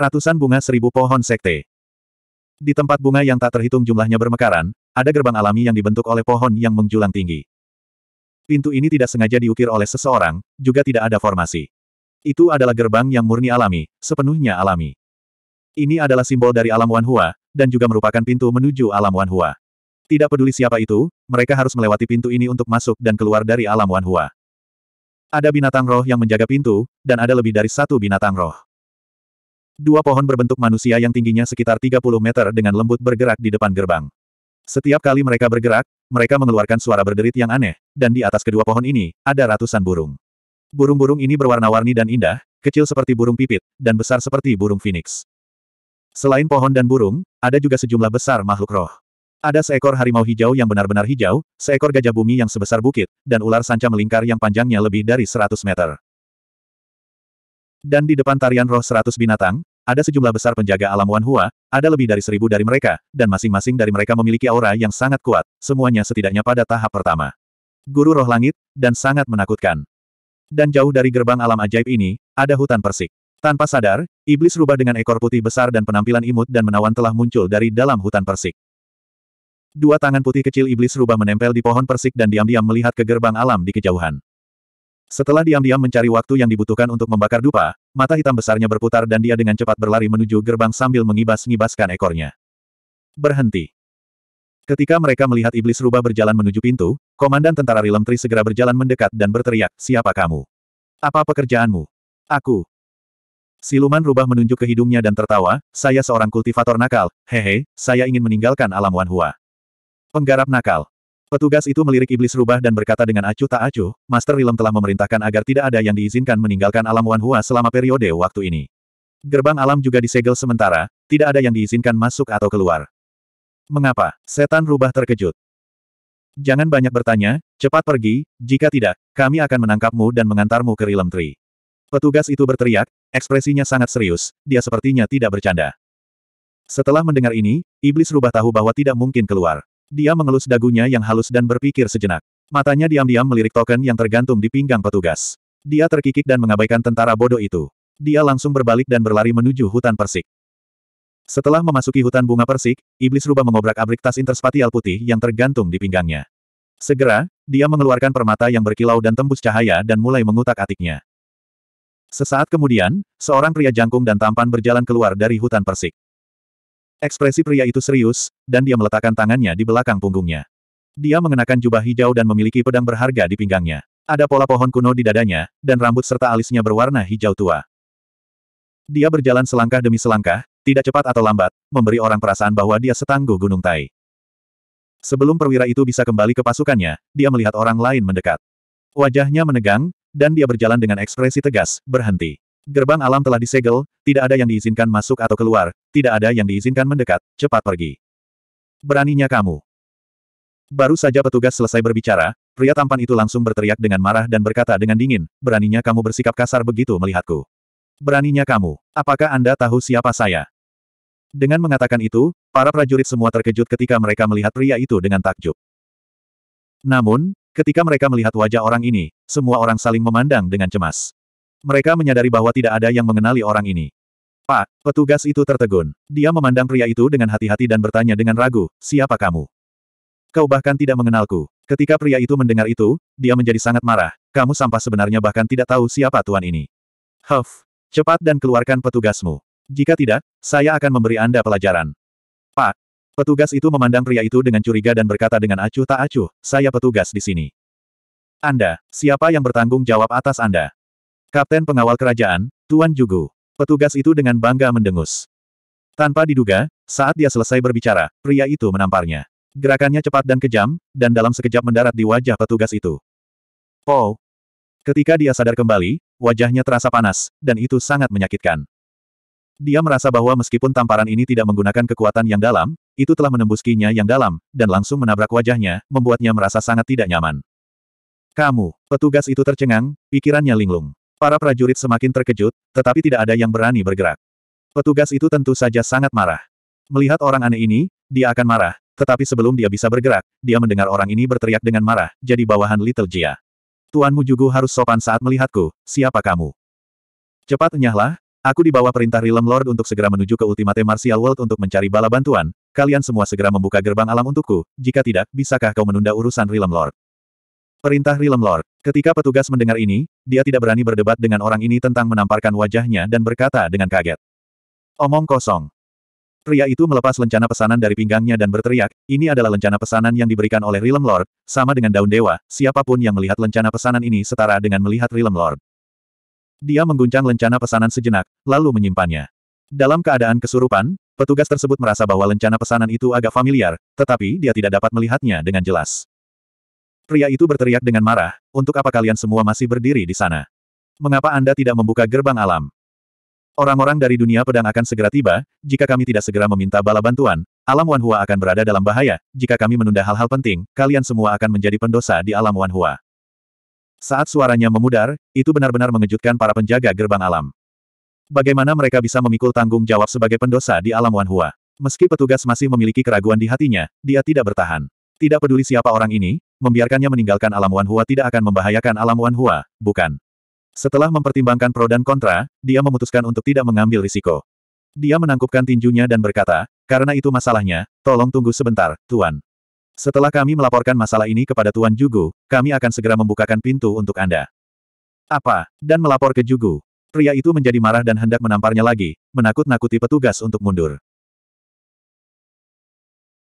Ratusan bunga seribu pohon sekte. Di tempat bunga yang tak terhitung jumlahnya bermekaran, ada gerbang alami yang dibentuk oleh pohon yang menjulang tinggi. Pintu ini tidak sengaja diukir oleh seseorang, juga tidak ada formasi. Itu adalah gerbang yang murni alami, sepenuhnya alami. Ini adalah simbol dari alam Wanhua, dan juga merupakan pintu menuju alam Wanhua. Tidak peduli siapa itu, mereka harus melewati pintu ini untuk masuk dan keluar dari alam Wanhua. Ada binatang roh yang menjaga pintu, dan ada lebih dari satu binatang roh. Dua pohon berbentuk manusia yang tingginya sekitar 30 meter dengan lembut bergerak di depan gerbang. Setiap kali mereka bergerak, mereka mengeluarkan suara berderit yang aneh, dan di atas kedua pohon ini, ada ratusan burung. Burung-burung ini berwarna-warni dan indah, kecil seperti burung pipit, dan besar seperti burung phoenix. Selain pohon dan burung, ada juga sejumlah besar makhluk roh. Ada seekor harimau hijau yang benar-benar hijau, seekor gajah bumi yang sebesar bukit, dan ular sanca melingkar yang panjangnya lebih dari 100 meter. Dan di depan tarian roh seratus binatang, ada sejumlah besar penjaga alam Wanhua, ada lebih dari seribu dari mereka, dan masing-masing dari mereka memiliki aura yang sangat kuat, semuanya setidaknya pada tahap pertama. Guru roh langit, dan sangat menakutkan. Dan jauh dari gerbang alam ajaib ini, ada hutan persik. Tanpa sadar, iblis rubah dengan ekor putih besar dan penampilan imut dan menawan telah muncul dari dalam hutan persik. Dua tangan putih kecil iblis rubah menempel di pohon persik dan diam-diam melihat ke gerbang alam di kejauhan. Setelah diam-diam mencari waktu yang dibutuhkan untuk membakar dupa, mata hitam besarnya berputar dan dia dengan cepat berlari menuju gerbang sambil mengibas-ngibaskan ekornya. Berhenti. Ketika mereka melihat iblis rubah berjalan menuju pintu, Komandan Tentara Rilem Tri segera berjalan mendekat dan berteriak, siapa kamu? Apa pekerjaanmu? Aku. Siluman rubah menunjuk ke hidungnya dan tertawa, saya seorang kultivator nakal, hehe, saya ingin meninggalkan alam Wanhua. Penggarap nakal. Petugas itu melirik iblis rubah dan berkata dengan acuh tak acuh, Master Willem telah memerintahkan agar tidak ada yang diizinkan meninggalkan alam Wanhua selama periode waktu ini. Gerbang alam juga disegel sementara, tidak ada yang diizinkan masuk atau keluar. Mengapa? Setan rubah terkejut. Jangan banyak bertanya, cepat pergi, jika tidak, kami akan menangkapmu dan mengantarmu ke Rilem Tree. Petugas itu berteriak, ekspresinya sangat serius, dia sepertinya tidak bercanda. Setelah mendengar ini, iblis rubah tahu bahwa tidak mungkin keluar. Dia mengelus dagunya yang halus dan berpikir sejenak. Matanya diam-diam melirik token yang tergantung di pinggang petugas. Dia terkikik dan mengabaikan tentara bodoh itu. Dia langsung berbalik dan berlari menuju hutan persik. Setelah memasuki hutan bunga persik, iblis rubah mengobrak-abrik tas interspatial putih yang tergantung di pinggangnya. Segera, dia mengeluarkan permata yang berkilau dan tembus cahaya dan mulai mengutak-atiknya. Sesaat kemudian, seorang pria jangkung dan tampan berjalan keluar dari hutan persik. Ekspresi pria itu serius, dan dia meletakkan tangannya di belakang punggungnya. Dia mengenakan jubah hijau dan memiliki pedang berharga di pinggangnya. Ada pola pohon kuno di dadanya, dan rambut serta alisnya berwarna hijau tua. Dia berjalan selangkah demi selangkah, tidak cepat atau lambat, memberi orang perasaan bahwa dia setangguh gunung Tai. Sebelum perwira itu bisa kembali ke pasukannya, dia melihat orang lain mendekat. Wajahnya menegang, dan dia berjalan dengan ekspresi tegas, berhenti. Gerbang alam telah disegel, tidak ada yang diizinkan masuk atau keluar, tidak ada yang diizinkan mendekat, cepat pergi. Beraninya kamu. Baru saja petugas selesai berbicara, pria tampan itu langsung berteriak dengan marah dan berkata dengan dingin, beraninya kamu bersikap kasar begitu melihatku. Beraninya kamu, apakah Anda tahu siapa saya? Dengan mengatakan itu, para prajurit semua terkejut ketika mereka melihat pria itu dengan takjub. Namun, ketika mereka melihat wajah orang ini, semua orang saling memandang dengan cemas. Mereka menyadari bahwa tidak ada yang mengenali orang ini. Pak, petugas itu tertegun. Dia memandang pria itu dengan hati-hati dan bertanya dengan ragu, siapa kamu? Kau bahkan tidak mengenalku. Ketika pria itu mendengar itu, dia menjadi sangat marah. Kamu sampah sebenarnya bahkan tidak tahu siapa tuan ini. Huff, cepat dan keluarkan petugasmu. Jika tidak, saya akan memberi Anda pelajaran. Pak, petugas itu memandang pria itu dengan curiga dan berkata dengan acuh tak acuh, saya petugas di sini. Anda, siapa yang bertanggung jawab atas Anda? Kapten pengawal kerajaan, Tuan Jugu. Petugas itu dengan bangga mendengus. Tanpa diduga, saat dia selesai berbicara, pria itu menamparnya. Gerakannya cepat dan kejam, dan dalam sekejap mendarat di wajah petugas itu. Oh! Ketika dia sadar kembali, wajahnya terasa panas, dan itu sangat menyakitkan. Dia merasa bahwa meskipun tamparan ini tidak menggunakan kekuatan yang dalam, itu telah menembus kinya yang dalam, dan langsung menabrak wajahnya, membuatnya merasa sangat tidak nyaman. Kamu, petugas itu tercengang, pikirannya linglung. Para prajurit semakin terkejut, tetapi tidak ada yang berani bergerak. Petugas itu tentu saja sangat marah. Melihat orang aneh ini, dia akan marah, tetapi sebelum dia bisa bergerak, dia mendengar orang ini berteriak dengan marah, jadi bawahan Little Jia. Tuanmu juga harus sopan saat melihatku, siapa kamu? Cepat enyahlah, Aku di bawah perintah Realm Lord untuk segera menuju ke Ultimate Martial World untuk mencari bala bantuan. Kalian semua segera membuka gerbang alam untukku, jika tidak, bisakah kau menunda urusan Realm Lord? Perintah Realm Lord. Ketika petugas mendengar ini, dia tidak berani berdebat dengan orang ini tentang menamparkan wajahnya dan berkata dengan kaget. Omong kosong. Pria itu melepas lencana pesanan dari pinggangnya dan berteriak, ini adalah lencana pesanan yang diberikan oleh Realm Lord, sama dengan daun dewa, siapa pun yang melihat lencana pesanan ini setara dengan melihat Realm Lord. Dia mengguncang lencana pesanan sejenak, lalu menyimpannya. Dalam keadaan kesurupan, petugas tersebut merasa bahwa lencana pesanan itu agak familiar, tetapi dia tidak dapat melihatnya dengan jelas. Pria itu berteriak dengan marah, untuk apa kalian semua masih berdiri di sana? Mengapa Anda tidak membuka gerbang alam? Orang-orang dari dunia pedang akan segera tiba, jika kami tidak segera meminta bala bantuan, alam Wanhua akan berada dalam bahaya, jika kami menunda hal-hal penting, kalian semua akan menjadi pendosa di alam Wanhua. Saat suaranya memudar, itu benar-benar mengejutkan para penjaga gerbang alam. Bagaimana mereka bisa memikul tanggung jawab sebagai pendosa di alam Wanhua? Meski petugas masih memiliki keraguan di hatinya, dia tidak bertahan. Tidak peduli siapa orang ini, membiarkannya meninggalkan alam Wanhua tidak akan membahayakan alam Wanhua, bukan? Setelah mempertimbangkan pro dan kontra, dia memutuskan untuk tidak mengambil risiko. Dia menangkupkan tinjunya dan berkata, karena itu masalahnya, tolong tunggu sebentar, Tuan. Setelah kami melaporkan masalah ini kepada Tuan Jugu, kami akan segera membukakan pintu untuk Anda. Apa? Dan melapor ke Jugu. Pria itu menjadi marah dan hendak menamparnya lagi, menakut-nakuti petugas untuk mundur.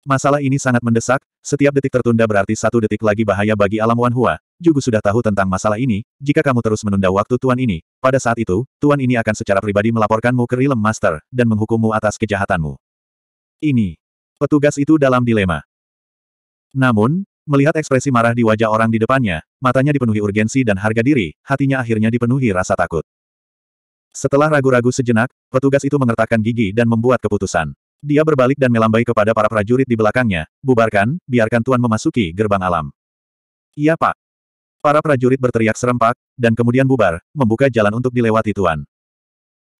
Masalah ini sangat mendesak, setiap detik tertunda berarti satu detik lagi bahaya bagi alam Wanhua. Jugu sudah tahu tentang masalah ini, jika kamu terus menunda waktu Tuan ini, pada saat itu, Tuan ini akan secara pribadi melaporkanmu ke Realm Master, dan menghukummu atas kejahatanmu. Ini. Petugas itu dalam dilema. Namun, melihat ekspresi marah di wajah orang di depannya, matanya dipenuhi urgensi dan harga diri, hatinya akhirnya dipenuhi rasa takut. Setelah ragu-ragu sejenak, petugas itu mengertakkan gigi dan membuat keputusan. Dia berbalik dan melambai kepada para prajurit di belakangnya, bubarkan, biarkan Tuan memasuki gerbang alam. Iya Pak. Para prajurit berteriak serempak, dan kemudian bubar, membuka jalan untuk dilewati Tuan.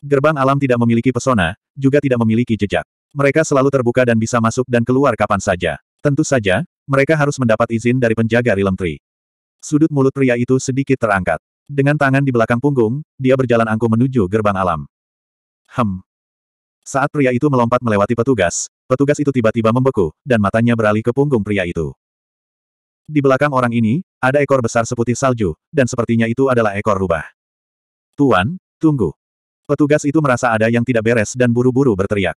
Gerbang alam tidak memiliki pesona, juga tidak memiliki jejak. Mereka selalu terbuka dan bisa masuk dan keluar kapan saja. Tentu saja, mereka harus mendapat izin dari penjaga Realm Tree. Sudut mulut pria itu sedikit terangkat. Dengan tangan di belakang punggung, dia berjalan angkuh menuju gerbang alam. Hem, saat pria itu melompat melewati petugas, petugas itu tiba-tiba membeku, dan matanya beralih ke punggung pria itu. Di belakang orang ini, ada ekor besar seputih salju, dan sepertinya itu adalah ekor rubah. Tuan, tunggu. Petugas itu merasa ada yang tidak beres dan buru-buru berteriak.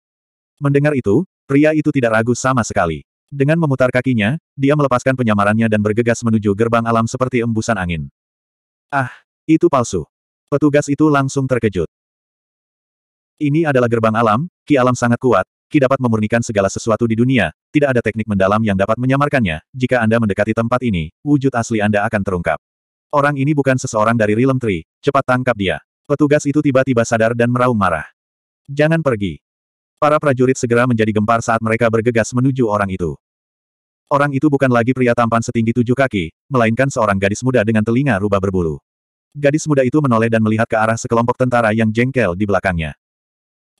Mendengar itu, pria itu tidak ragu sama sekali. Dengan memutar kakinya, dia melepaskan penyamarannya dan bergegas menuju gerbang alam seperti embusan angin. Ah, itu palsu. Petugas itu langsung terkejut. Ini adalah gerbang alam, ki alam sangat kuat, ki dapat memurnikan segala sesuatu di dunia, tidak ada teknik mendalam yang dapat menyamarkannya, jika Anda mendekati tempat ini, wujud asli Anda akan terungkap. Orang ini bukan seseorang dari Realm Tree, cepat tangkap dia. Petugas itu tiba-tiba sadar dan meraung marah. Jangan pergi. Para prajurit segera menjadi gempar saat mereka bergegas menuju orang itu. Orang itu bukan lagi pria tampan setinggi tujuh kaki, melainkan seorang gadis muda dengan telinga rubah berbulu. Gadis muda itu menoleh dan melihat ke arah sekelompok tentara yang jengkel di belakangnya.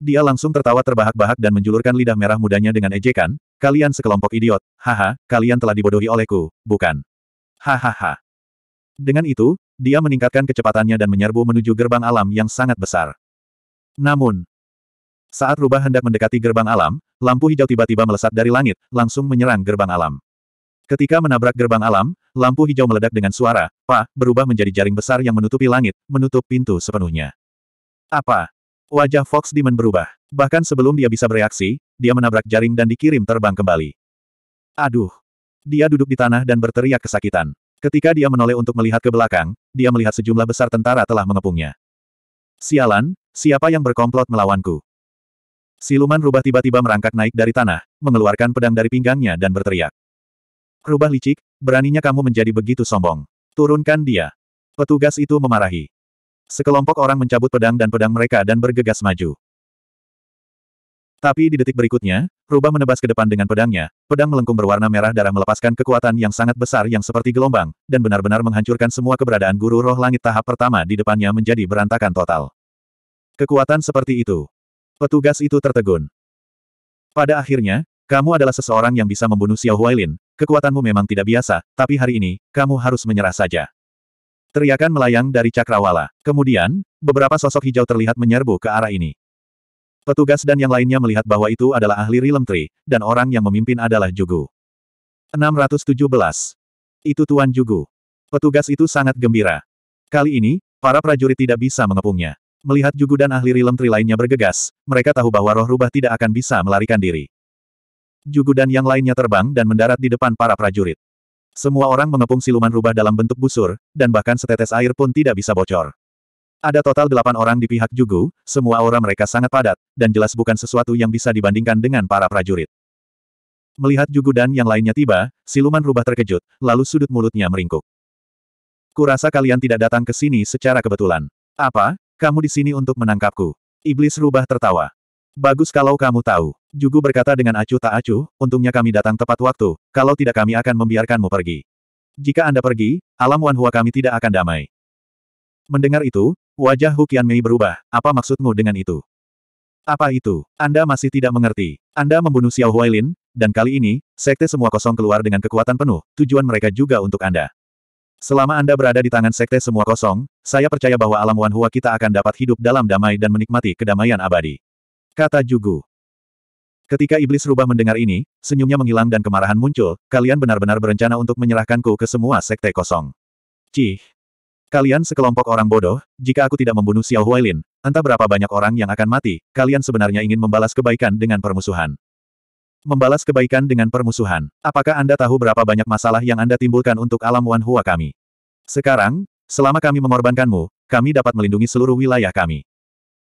Dia langsung tertawa terbahak-bahak dan menjulurkan lidah merah mudanya dengan ejekan, kalian sekelompok idiot, haha, kalian telah dibodohi olehku, bukan? Hahaha. Dengan itu, dia meningkatkan kecepatannya dan menyerbu menuju gerbang alam yang sangat besar. Namun, saat rubah hendak mendekati gerbang alam, lampu hijau tiba-tiba melesat dari langit, langsung menyerang gerbang alam. Ketika menabrak gerbang alam, lampu hijau meledak dengan suara, Pak, berubah menjadi jaring besar yang menutupi langit, menutup pintu sepenuhnya. Apa? Wajah Fox Demon berubah. Bahkan sebelum dia bisa bereaksi, dia menabrak jaring dan dikirim terbang kembali. Aduh! Dia duduk di tanah dan berteriak kesakitan. Ketika dia menoleh untuk melihat ke belakang, dia melihat sejumlah besar tentara telah mengepungnya. Sialan, siapa yang berkomplot melawanku? Siluman rubah tiba-tiba merangkak naik dari tanah, mengeluarkan pedang dari pinggangnya dan berteriak. Rubah licik, beraninya kamu menjadi begitu sombong. Turunkan dia. Petugas itu memarahi. Sekelompok orang mencabut pedang dan pedang mereka dan bergegas maju. Tapi di detik berikutnya, Rubah menebas ke depan dengan pedangnya, pedang melengkung berwarna merah darah melepaskan kekuatan yang sangat besar yang seperti gelombang, dan benar-benar menghancurkan semua keberadaan guru roh langit tahap pertama di depannya menjadi berantakan total. Kekuatan seperti itu. Petugas itu tertegun. Pada akhirnya, kamu adalah seseorang yang bisa membunuh Xiao Huailin, kekuatanmu memang tidak biasa, tapi hari ini, kamu harus menyerah saja. Teriakan melayang dari cakrawala. Kemudian, beberapa sosok hijau terlihat menyerbu ke arah ini. Petugas dan yang lainnya melihat bahwa itu adalah ahli Rilem Tree, dan orang yang memimpin adalah Jugu. 617. Itu Tuan Jugu. Petugas itu sangat gembira. Kali ini, para prajurit tidak bisa mengepungnya. Melihat Jugu dan ahli Rilem Tree lainnya bergegas, mereka tahu bahwa roh rubah tidak akan bisa melarikan diri. Jugu dan yang lainnya terbang dan mendarat di depan para prajurit. Semua orang mengepung siluman rubah dalam bentuk busur, dan bahkan setetes air pun tidak bisa bocor. Ada total delapan orang di pihak Jugu, semua aura mereka sangat padat, dan jelas bukan sesuatu yang bisa dibandingkan dengan para prajurit. Melihat Jugu dan yang lainnya tiba, siluman rubah terkejut, lalu sudut mulutnya meringkuk. Kurasa kalian tidak datang ke sini secara kebetulan. Apa, kamu di sini untuk menangkapku? Iblis rubah tertawa. Bagus kalau kamu tahu. Jugu berkata dengan acuh tak acuh, untungnya kami datang tepat waktu, kalau tidak kami akan membiarkanmu pergi. Jika Anda pergi, alam Wanhua kami tidak akan damai. Mendengar itu, wajah Hu Qianmei berubah, apa maksudmu dengan itu? Apa itu? Anda masih tidak mengerti. Anda membunuh Xiao Huailin, dan kali ini, sekte semua kosong keluar dengan kekuatan penuh, tujuan mereka juga untuk Anda. Selama Anda berada di tangan sekte semua kosong, saya percaya bahwa alam Wanhua kita akan dapat hidup dalam damai dan menikmati kedamaian abadi. Kata Jugu. Ketika iblis rubah mendengar ini, senyumnya menghilang dan kemarahan muncul, kalian benar-benar berencana untuk menyerahkanku ke semua sekte kosong. Cih. Kalian sekelompok orang bodoh, jika aku tidak membunuh Xiao Huailin, entah berapa banyak orang yang akan mati, kalian sebenarnya ingin membalas kebaikan dengan permusuhan. Membalas kebaikan dengan permusuhan. Apakah Anda tahu berapa banyak masalah yang Anda timbulkan untuk alam Wan Hua kami? Sekarang, selama kami mengorbankanmu, kami dapat melindungi seluruh wilayah kami.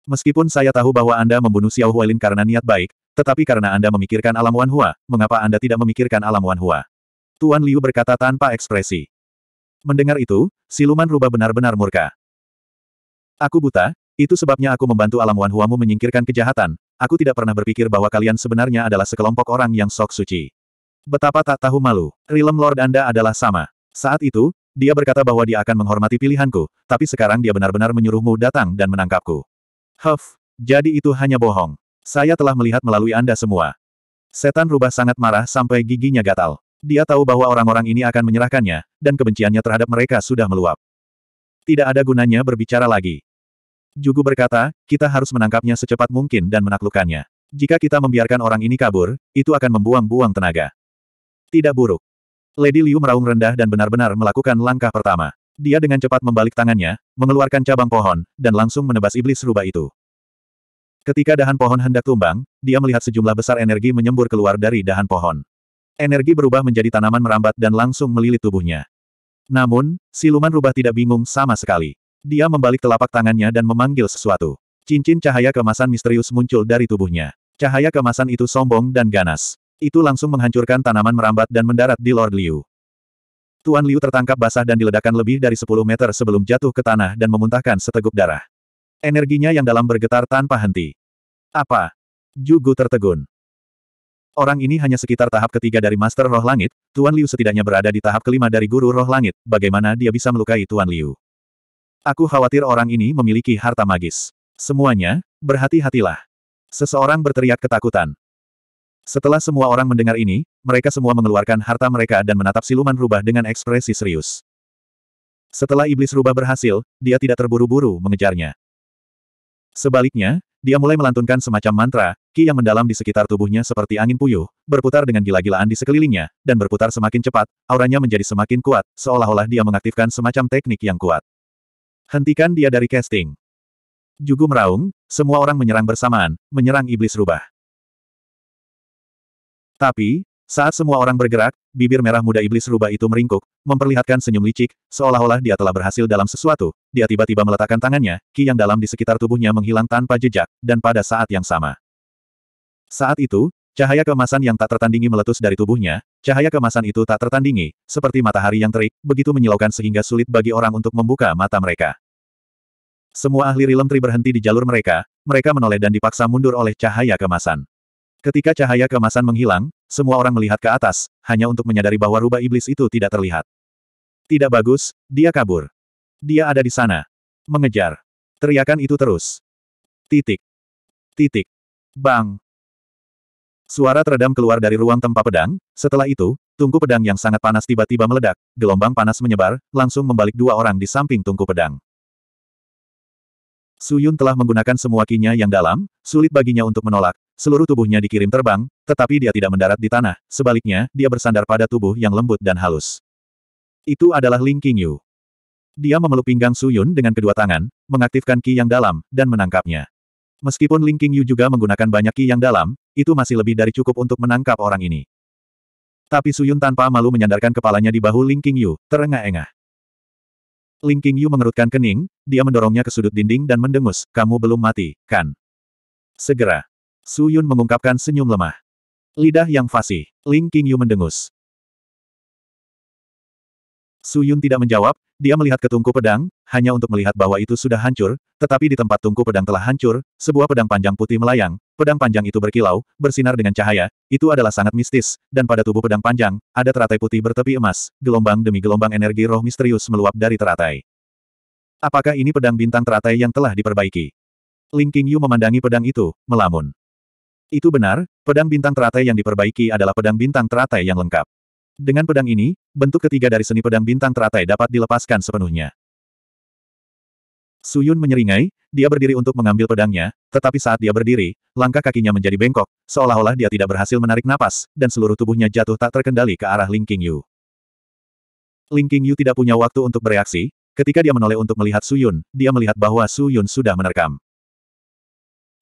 Meskipun saya tahu bahwa Anda membunuh Xiao Huailin karena niat baik, tetapi karena Anda memikirkan alam Wan Hua, mengapa Anda tidak memikirkan alam Wan Hua? Tuan Liu berkata tanpa ekspresi. Mendengar itu, siluman rubah benar-benar murka. Aku buta, itu sebabnya aku membantu alam Wan Huamu menyingkirkan kejahatan, aku tidak pernah berpikir bahwa kalian sebenarnya adalah sekelompok orang yang sok suci. Betapa tak tahu malu, Rilem Lord Anda adalah sama. Saat itu, dia berkata bahwa dia akan menghormati pilihanku, tapi sekarang dia benar-benar menyuruhmu datang dan menangkapku. Huff, jadi itu hanya bohong. Saya telah melihat melalui Anda semua. Setan rubah sangat marah sampai giginya gatal. Dia tahu bahwa orang-orang ini akan menyerahkannya, dan kebenciannya terhadap mereka sudah meluap. Tidak ada gunanya berbicara lagi. Jugu berkata, kita harus menangkapnya secepat mungkin dan menaklukkannya. Jika kita membiarkan orang ini kabur, itu akan membuang-buang tenaga. Tidak buruk. Lady Liu meraung rendah dan benar-benar melakukan langkah pertama. Dia dengan cepat membalik tangannya, mengeluarkan cabang pohon, dan langsung menebas iblis rubah itu. Ketika dahan pohon hendak tumbang, dia melihat sejumlah besar energi menyembur keluar dari dahan pohon. Energi berubah menjadi tanaman merambat dan langsung melilit tubuhnya. Namun, siluman rubah tidak bingung sama sekali. Dia membalik telapak tangannya dan memanggil sesuatu. Cincin cahaya kemasan misterius muncul dari tubuhnya. Cahaya kemasan itu sombong dan ganas. Itu langsung menghancurkan tanaman merambat dan mendarat di Lord Liu. Tuan Liu tertangkap basah dan diledakkan lebih dari 10 meter sebelum jatuh ke tanah dan memuntahkan seteguk darah. Energinya yang dalam bergetar tanpa henti. Apa? Jugu tertegun. Orang ini hanya sekitar tahap ketiga dari Master Roh Langit, Tuan Liu setidaknya berada di tahap kelima dari Guru Roh Langit, bagaimana dia bisa melukai Tuan Liu? Aku khawatir orang ini memiliki harta magis. Semuanya, berhati-hatilah. Seseorang berteriak ketakutan. Setelah semua orang mendengar ini, mereka semua mengeluarkan harta mereka dan menatap siluman rubah dengan ekspresi serius. Setelah iblis rubah berhasil, dia tidak terburu-buru mengejarnya. Sebaliknya, dia mulai melantunkan semacam mantra, ki yang mendalam di sekitar tubuhnya seperti angin puyuh, berputar dengan gila-gilaan di sekelilingnya, dan berputar semakin cepat, auranya menjadi semakin kuat, seolah-olah dia mengaktifkan semacam teknik yang kuat. Hentikan dia dari casting. Jugu meraung, semua orang menyerang bersamaan, menyerang iblis rubah. Tapi, saat semua orang bergerak, bibir merah muda iblis rubah itu meringkuk, memperlihatkan senyum licik, seolah-olah dia telah berhasil dalam sesuatu. Dia tiba-tiba meletakkan tangannya, ki yang dalam di sekitar tubuhnya menghilang tanpa jejak, dan pada saat yang sama. Saat itu, cahaya kemasan yang tak tertandingi meletus dari tubuhnya, cahaya kemasan itu tak tertandingi, seperti matahari yang terik, begitu menyilaukan sehingga sulit bagi orang untuk membuka mata mereka. Semua ahli Rilem Tri berhenti di jalur mereka, mereka menoleh dan dipaksa mundur oleh cahaya kemasan. Ketika cahaya kemasan menghilang, semua orang melihat ke atas, hanya untuk menyadari bahwa rubah iblis itu tidak terlihat. Tidak bagus, dia kabur. Dia ada di sana. Mengejar. Teriakan itu terus. Titik. Titik. Bang. Suara teredam keluar dari ruang tempat pedang, setelah itu, tungku pedang yang sangat panas tiba-tiba meledak, gelombang panas menyebar, langsung membalik dua orang di samping tungku pedang. Suyun telah menggunakan semua kinya yang dalam, sulit baginya untuk menolak, seluruh tubuhnya dikirim terbang, tetapi dia tidak mendarat di tanah, sebaliknya, dia bersandar pada tubuh yang lembut dan halus. Itu adalah Ling Qingyu. Dia memeluk pinggang Suyun dengan kedua tangan, mengaktifkan ki yang dalam, dan menangkapnya. Meskipun Ling Qingyu juga menggunakan banyak ki yang dalam, itu masih lebih dari cukup untuk menangkap orang ini. Tapi Suyun tanpa malu menyandarkan kepalanya di bahu Ling Qingyu, terengah-engah. Ling Qingyu mengerutkan kening, dia mendorongnya ke sudut dinding dan mendengus, kamu belum mati, kan? Segera. Suyun mengungkapkan senyum lemah. Lidah yang fasih. Ling Qingyu mendengus. Suyun tidak menjawab, dia melihat ke tungku pedang, hanya untuk melihat bahwa itu sudah hancur, tetapi di tempat tungku pedang telah hancur, sebuah pedang panjang putih melayang, pedang panjang itu berkilau, bersinar dengan cahaya, itu adalah sangat mistis, dan pada tubuh pedang panjang, ada teratai putih bertepi emas, gelombang demi gelombang energi roh misterius meluap dari teratai. Apakah ini pedang bintang teratai yang telah diperbaiki? Ling Qingyu memandangi pedang itu, melamun. Itu benar, pedang bintang teratai yang diperbaiki adalah pedang bintang teratai yang lengkap. Dengan pedang ini, bentuk ketiga dari seni pedang bintang teratai dapat dilepaskan sepenuhnya. Suyun menyeringai, dia berdiri untuk mengambil pedangnya, tetapi saat dia berdiri, langkah kakinya menjadi bengkok, seolah-olah dia tidak berhasil menarik napas, dan seluruh tubuhnya jatuh tak terkendali ke arah Ling Qingyu. Ling Qingyu tidak punya waktu untuk bereaksi, ketika dia menoleh untuk melihat Suyun, dia melihat bahwa Suyun sudah menerkam.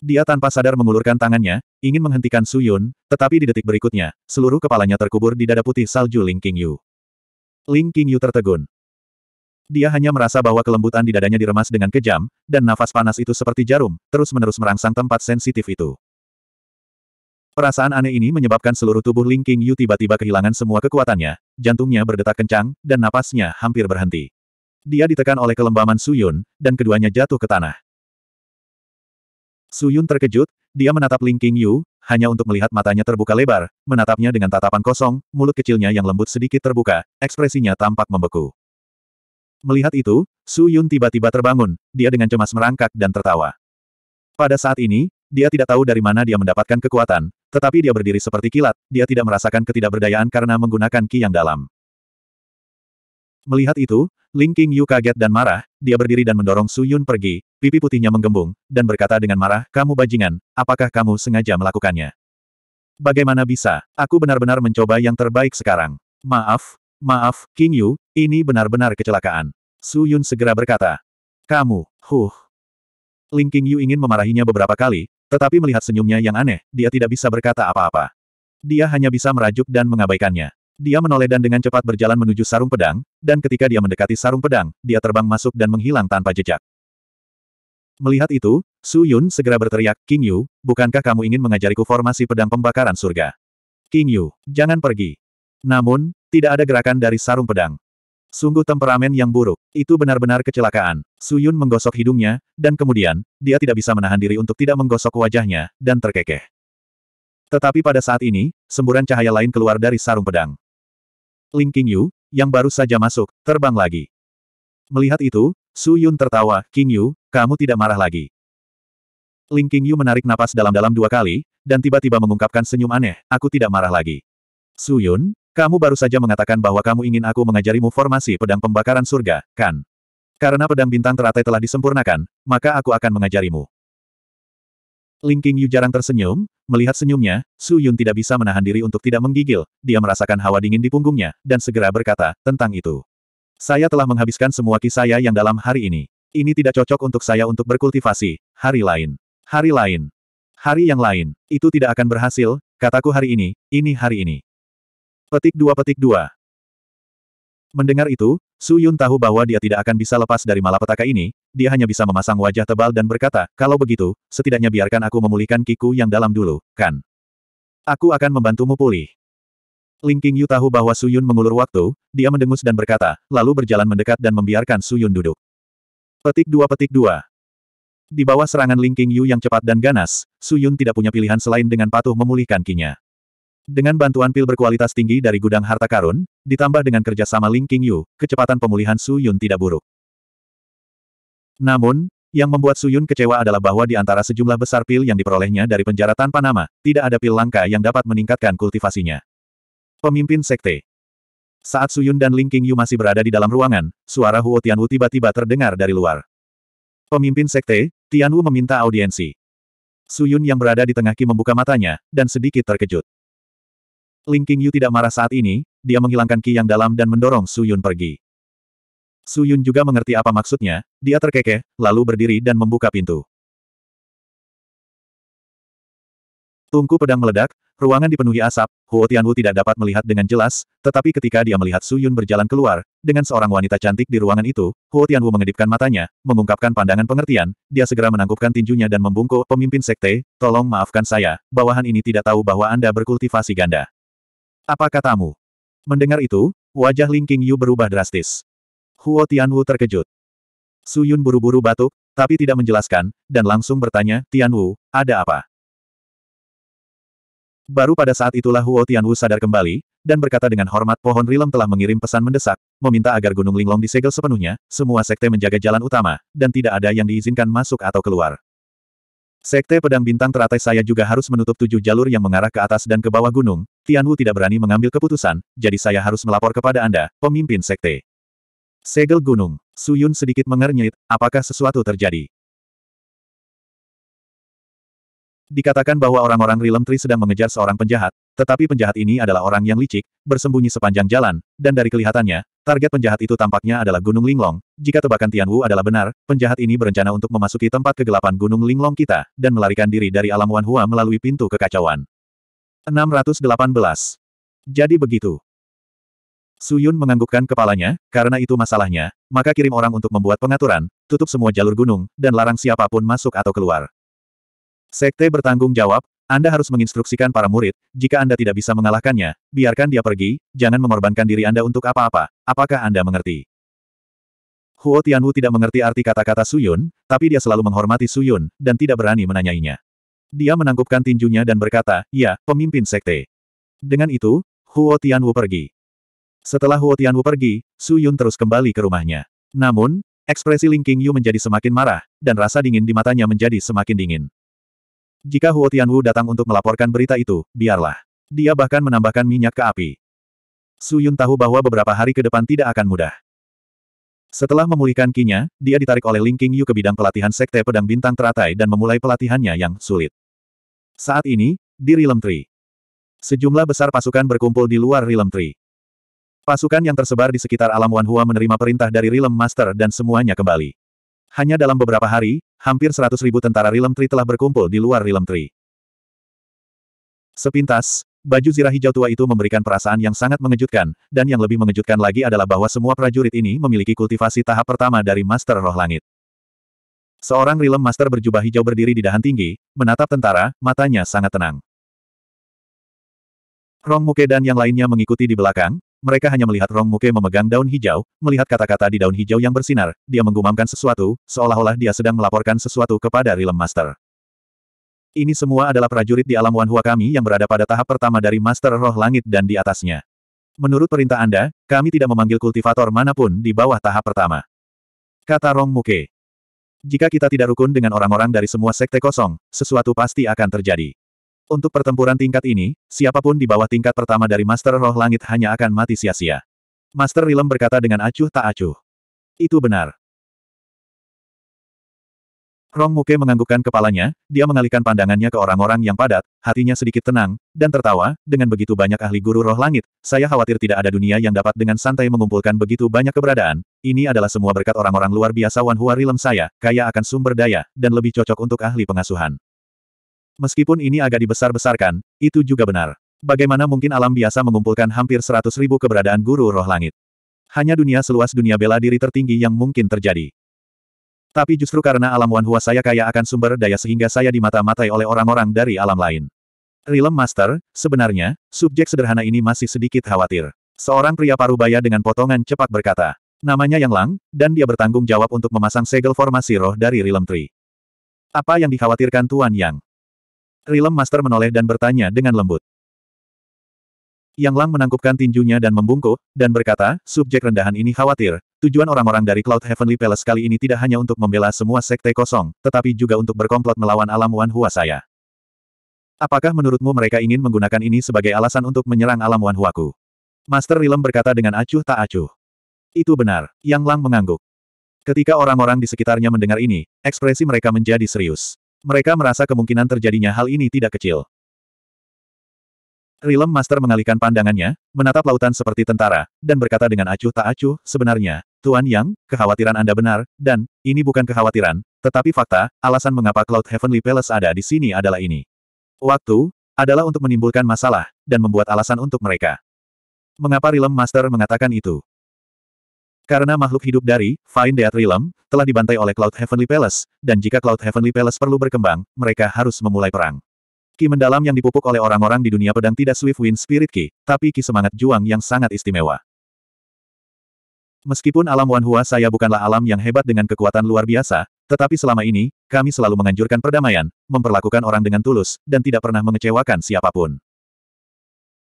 Dia tanpa sadar mengulurkan tangannya, ingin menghentikan Su Yun, tetapi di detik berikutnya, seluruh kepalanya terkubur di dada putih salju Ling Qingyu. Ling Qingyu tertegun. Dia hanya merasa bahwa kelembutan di dadanya diremas dengan kejam, dan nafas panas itu seperti jarum, terus-menerus merangsang tempat sensitif itu. Perasaan aneh ini menyebabkan seluruh tubuh Ling Qingyu tiba-tiba kehilangan semua kekuatannya, jantungnya berdetak kencang, dan napasnya hampir berhenti. Dia ditekan oleh kelembaman Su Yun, dan keduanya jatuh ke tanah. Su Yun terkejut, dia menatap Ling Yu, hanya untuk melihat matanya terbuka lebar, menatapnya dengan tatapan kosong, mulut kecilnya yang lembut sedikit terbuka, ekspresinya tampak membeku. Melihat itu, Su Yun tiba-tiba terbangun, dia dengan cemas merangkak dan tertawa. Pada saat ini, dia tidak tahu dari mana dia mendapatkan kekuatan, tetapi dia berdiri seperti kilat, dia tidak merasakan ketidakberdayaan karena menggunakan ki yang dalam. Melihat itu, Ling Yu kaget dan marah, dia berdiri dan mendorong Su Yun pergi, Pipi putihnya menggembung, dan berkata dengan marah, kamu bajingan, apakah kamu sengaja melakukannya? Bagaimana bisa? Aku benar-benar mencoba yang terbaik sekarang. Maaf, maaf, King Yu, ini benar-benar kecelakaan. Su Yun segera berkata. Kamu, huh. Ling King Yu ingin memarahinya beberapa kali, tetapi melihat senyumnya yang aneh, dia tidak bisa berkata apa-apa. Dia hanya bisa merajuk dan mengabaikannya. Dia menoleh dan dengan cepat berjalan menuju sarung pedang, dan ketika dia mendekati sarung pedang, dia terbang masuk dan menghilang tanpa jejak. Melihat itu, Su Yun segera berteriak, King Yu, bukankah kamu ingin mengajariku formasi pedang pembakaran surga? King Yu, jangan pergi. Namun, tidak ada gerakan dari sarung pedang. Sungguh temperamen yang buruk. Itu benar-benar kecelakaan. Su Yun menggosok hidungnya, dan kemudian, dia tidak bisa menahan diri untuk tidak menggosok wajahnya, dan terkekeh. Tetapi pada saat ini, semburan cahaya lain keluar dari sarung pedang. Ling King Yu, yang baru saja masuk, terbang lagi. Melihat itu, Su Yun tertawa, King Yu, kamu tidak marah lagi. Ling King Yu menarik napas dalam-dalam dua kali, dan tiba-tiba mengungkapkan senyum aneh, aku tidak marah lagi. Su Yun, kamu baru saja mengatakan bahwa kamu ingin aku mengajarimu formasi pedang pembakaran surga, kan? Karena pedang bintang teratai telah disempurnakan, maka aku akan mengajarimu. Ling King Yu jarang tersenyum, melihat senyumnya, Su Yun tidak bisa menahan diri untuk tidak menggigil, dia merasakan hawa dingin di punggungnya, dan segera berkata, tentang itu. Saya telah menghabiskan semua kisah saya yang dalam hari ini. Ini tidak cocok untuk saya untuk berkultivasi. Hari lain. Hari lain. Hari yang lain. Itu tidak akan berhasil, kataku hari ini, ini hari ini. Petik dua petik dua. Mendengar itu, Su Yun tahu bahwa dia tidak akan bisa lepas dari malapetaka ini, dia hanya bisa memasang wajah tebal dan berkata, kalau begitu, setidaknya biarkan aku memulihkan kiku yang dalam dulu, kan? Aku akan membantumu pulih. Ling Qingyu tahu bahwa Su Yun mengulur waktu, dia mendengus dan berkata, lalu berjalan mendekat dan membiarkan Su Yun duduk. Petik dua petik dua. Di bawah serangan Ling Qingyu yang cepat dan ganas, Su Yun tidak punya pilihan selain dengan patuh memulihkan kinya. Dengan bantuan pil berkualitas tinggi dari gudang harta karun, ditambah dengan kerjasama Ling Qingyu, kecepatan pemulihan Su Yun tidak buruk. Namun, yang membuat Su Yun kecewa adalah bahwa di antara sejumlah besar pil yang diperolehnya dari penjara tanpa nama, tidak ada pil langka yang dapat meningkatkan kultivasinya. Pemimpin Sekte. Saat Suyun dan Ling Qingyu masih berada di dalam ruangan, suara Huo Tianwu tiba-tiba terdengar dari luar. Pemimpin Sekte, Tianwu meminta audiensi. Suyun yang berada di tengah Qi membuka matanya, dan sedikit terkejut. Ling Qingyu tidak marah saat ini, dia menghilangkan Qi yang dalam dan mendorong Suyun pergi. Suyun juga mengerti apa maksudnya, dia terkekeh, lalu berdiri dan membuka pintu. Tungku pedang meledak, ruangan dipenuhi asap, Huo Tianwu tidak dapat melihat dengan jelas, tetapi ketika dia melihat Su Yun berjalan keluar, dengan seorang wanita cantik di ruangan itu, Huo Tianwu mengedipkan matanya, mengungkapkan pandangan pengertian, dia segera menangkupkan tinjunya dan membungkuk, pemimpin sekte, tolong maafkan saya, bawahan ini tidak tahu bahwa Anda berkultivasi ganda. Apa katamu? Mendengar itu, wajah Ling Qingyu berubah drastis. Huo Tianwu terkejut. Su Yun buru-buru batuk, tapi tidak menjelaskan, dan langsung bertanya, Tianwu, ada apa? Baru pada saat itulah Huo Tianwu sadar kembali, dan berkata dengan hormat pohon rilem telah mengirim pesan mendesak, meminta agar Gunung Linglong disegel sepenuhnya, semua sekte menjaga jalan utama, dan tidak ada yang diizinkan masuk atau keluar. Sekte pedang bintang teratai saya juga harus menutup tujuh jalur yang mengarah ke atas dan ke bawah gunung, Tianwu tidak berani mengambil keputusan, jadi saya harus melapor kepada Anda, pemimpin sekte. Segel gunung, Suyun sedikit mengernyit, apakah sesuatu terjadi? Dikatakan bahwa orang-orang Rilem Tree sedang mengejar seorang penjahat, tetapi penjahat ini adalah orang yang licik, bersembunyi sepanjang jalan, dan dari kelihatannya, target penjahat itu tampaknya adalah Gunung Linglong. Jika tebakan Tianwu adalah benar, penjahat ini berencana untuk memasuki tempat kegelapan Gunung Linglong kita, dan melarikan diri dari alam Wanhua melalui pintu kekacauan. 618. Jadi begitu. Suyun menganggukkan kepalanya, karena itu masalahnya, maka kirim orang untuk membuat pengaturan, tutup semua jalur gunung, dan larang siapa pun masuk atau keluar. Sekte bertanggung jawab, Anda harus menginstruksikan para murid, jika Anda tidak bisa mengalahkannya, biarkan dia pergi, jangan mengorbankan diri Anda untuk apa-apa, apakah Anda mengerti? Huo Tianwu tidak mengerti arti kata-kata Suyun, tapi dia selalu menghormati Suyun, dan tidak berani menanyainya. Dia menangkupkan tinjunya dan berkata, ya, pemimpin sekte. Dengan itu, Huo Tianwu pergi. Setelah Huo Tianwu pergi, Suyun terus kembali ke rumahnya. Namun, ekspresi Ling Qingyu menjadi semakin marah, dan rasa dingin di matanya menjadi semakin dingin. Jika Huo Tianwu datang untuk melaporkan berita itu, biarlah. Dia bahkan menambahkan minyak ke api. Su Yun tahu bahwa beberapa hari ke depan tidak akan mudah. Setelah memulihkan kinya, dia ditarik oleh Ling Qingyu ke bidang pelatihan Sekte Pedang Bintang Teratai dan memulai pelatihannya yang sulit. Saat ini, di Rilem Tree. Sejumlah besar pasukan berkumpul di luar Rilem Tree. Pasukan yang tersebar di sekitar alam Wanhua menerima perintah dari Rilem Master dan semuanya kembali. Hanya dalam beberapa hari, hampir seratus ribu tentara Rilem Tree telah berkumpul di luar Rilem Tree. Sepintas, baju zirah hijau tua itu memberikan perasaan yang sangat mengejutkan, dan yang lebih mengejutkan lagi adalah bahwa semua prajurit ini memiliki kultivasi tahap pertama dari Master Roh Langit. Seorang Rilem Master berjubah hijau berdiri di dahan tinggi, menatap tentara, matanya sangat tenang. Rong Muke dan yang lainnya mengikuti di belakang, mereka hanya melihat Rong Muke memegang daun hijau, melihat kata-kata di daun hijau yang bersinar, dia menggumamkan sesuatu, seolah-olah dia sedang melaporkan sesuatu kepada Rilem Master. Ini semua adalah prajurit di alam Wanhua kami yang berada pada tahap pertama dari Master Roh Langit dan di atasnya. Menurut perintah Anda, kami tidak memanggil kultivator mana pun di bawah tahap pertama. Kata Rong Muke. Jika kita tidak rukun dengan orang-orang dari semua sekte kosong, sesuatu pasti akan terjadi. Untuk pertempuran tingkat ini, siapa pun di bawah tingkat pertama dari Master Roh Langit hanya akan mati sia-sia. Master Rilem berkata dengan acuh tak acuh. Itu benar. Rong Muke menganggukkan kepalanya, dia mengalihkan pandangannya ke orang-orang yang padat, hatinya sedikit tenang, dan tertawa, dengan begitu banyak ahli guru roh langit, saya khawatir tidak ada dunia yang dapat dengan santai mengumpulkan begitu banyak keberadaan, ini adalah semua berkat orang-orang luar biasa Wan Hua Rilem saya, kaya akan sumber daya, dan lebih cocok untuk ahli pengasuhan. Meskipun ini agak dibesar-besarkan, itu juga benar. Bagaimana mungkin alam biasa mengumpulkan hampir seratus ribu keberadaan guru roh langit? Hanya dunia seluas dunia bela diri tertinggi yang mungkin terjadi. Tapi justru karena alam Wanhua saya kaya akan sumber daya sehingga saya dimata-matai oleh orang-orang dari alam lain. Rilem Master, sebenarnya, subjek sederhana ini masih sedikit khawatir. Seorang pria parubaya dengan potongan cepat berkata. Namanya Yang Lang, dan dia bertanggung jawab untuk memasang segel formasi roh dari Rilem Tree. Apa yang dikhawatirkan Tuan Yang? Rilem Master menoleh dan bertanya dengan lembut. Yang Lang menangkupkan tinjunya dan membungkuk, dan berkata, subjek rendahan ini khawatir, tujuan orang-orang dari Cloud Heavenly Palace kali ini tidak hanya untuk membela semua sekte kosong, tetapi juga untuk berkomplot melawan alam Wan Hua saya. Apakah menurutmu mereka ingin menggunakan ini sebagai alasan untuk menyerang alam Wanhuaku? Master Rilem berkata dengan acuh tak acuh. Itu benar, Yang Lang mengangguk. Ketika orang-orang di sekitarnya mendengar ini, ekspresi mereka menjadi serius. Mereka merasa kemungkinan terjadinya hal ini tidak kecil. Rilem Master mengalihkan pandangannya, menatap lautan seperti tentara, dan berkata dengan acuh tak acuh, sebenarnya, Tuan Yang, kekhawatiran Anda benar, dan, ini bukan kekhawatiran, tetapi fakta, alasan mengapa Cloud Heavenly Palace ada di sini adalah ini. Waktu, adalah untuk menimbulkan masalah, dan membuat alasan untuk mereka. Mengapa Rilem Master mengatakan itu? Karena makhluk hidup dari Fine Death Realm telah dibantai oleh Cloud Heavenly Palace, dan jika Cloud Heavenly Palace perlu berkembang, mereka harus memulai perang. Ki mendalam yang dipupuk oleh orang-orang di dunia pedang tidak Swift Wind Spirit Ki, tapi Ki semangat juang yang sangat istimewa. Meskipun alam Wanhua saya bukanlah alam yang hebat dengan kekuatan luar biasa, tetapi selama ini, kami selalu menganjurkan perdamaian, memperlakukan orang dengan tulus, dan tidak pernah mengecewakan siapa pun.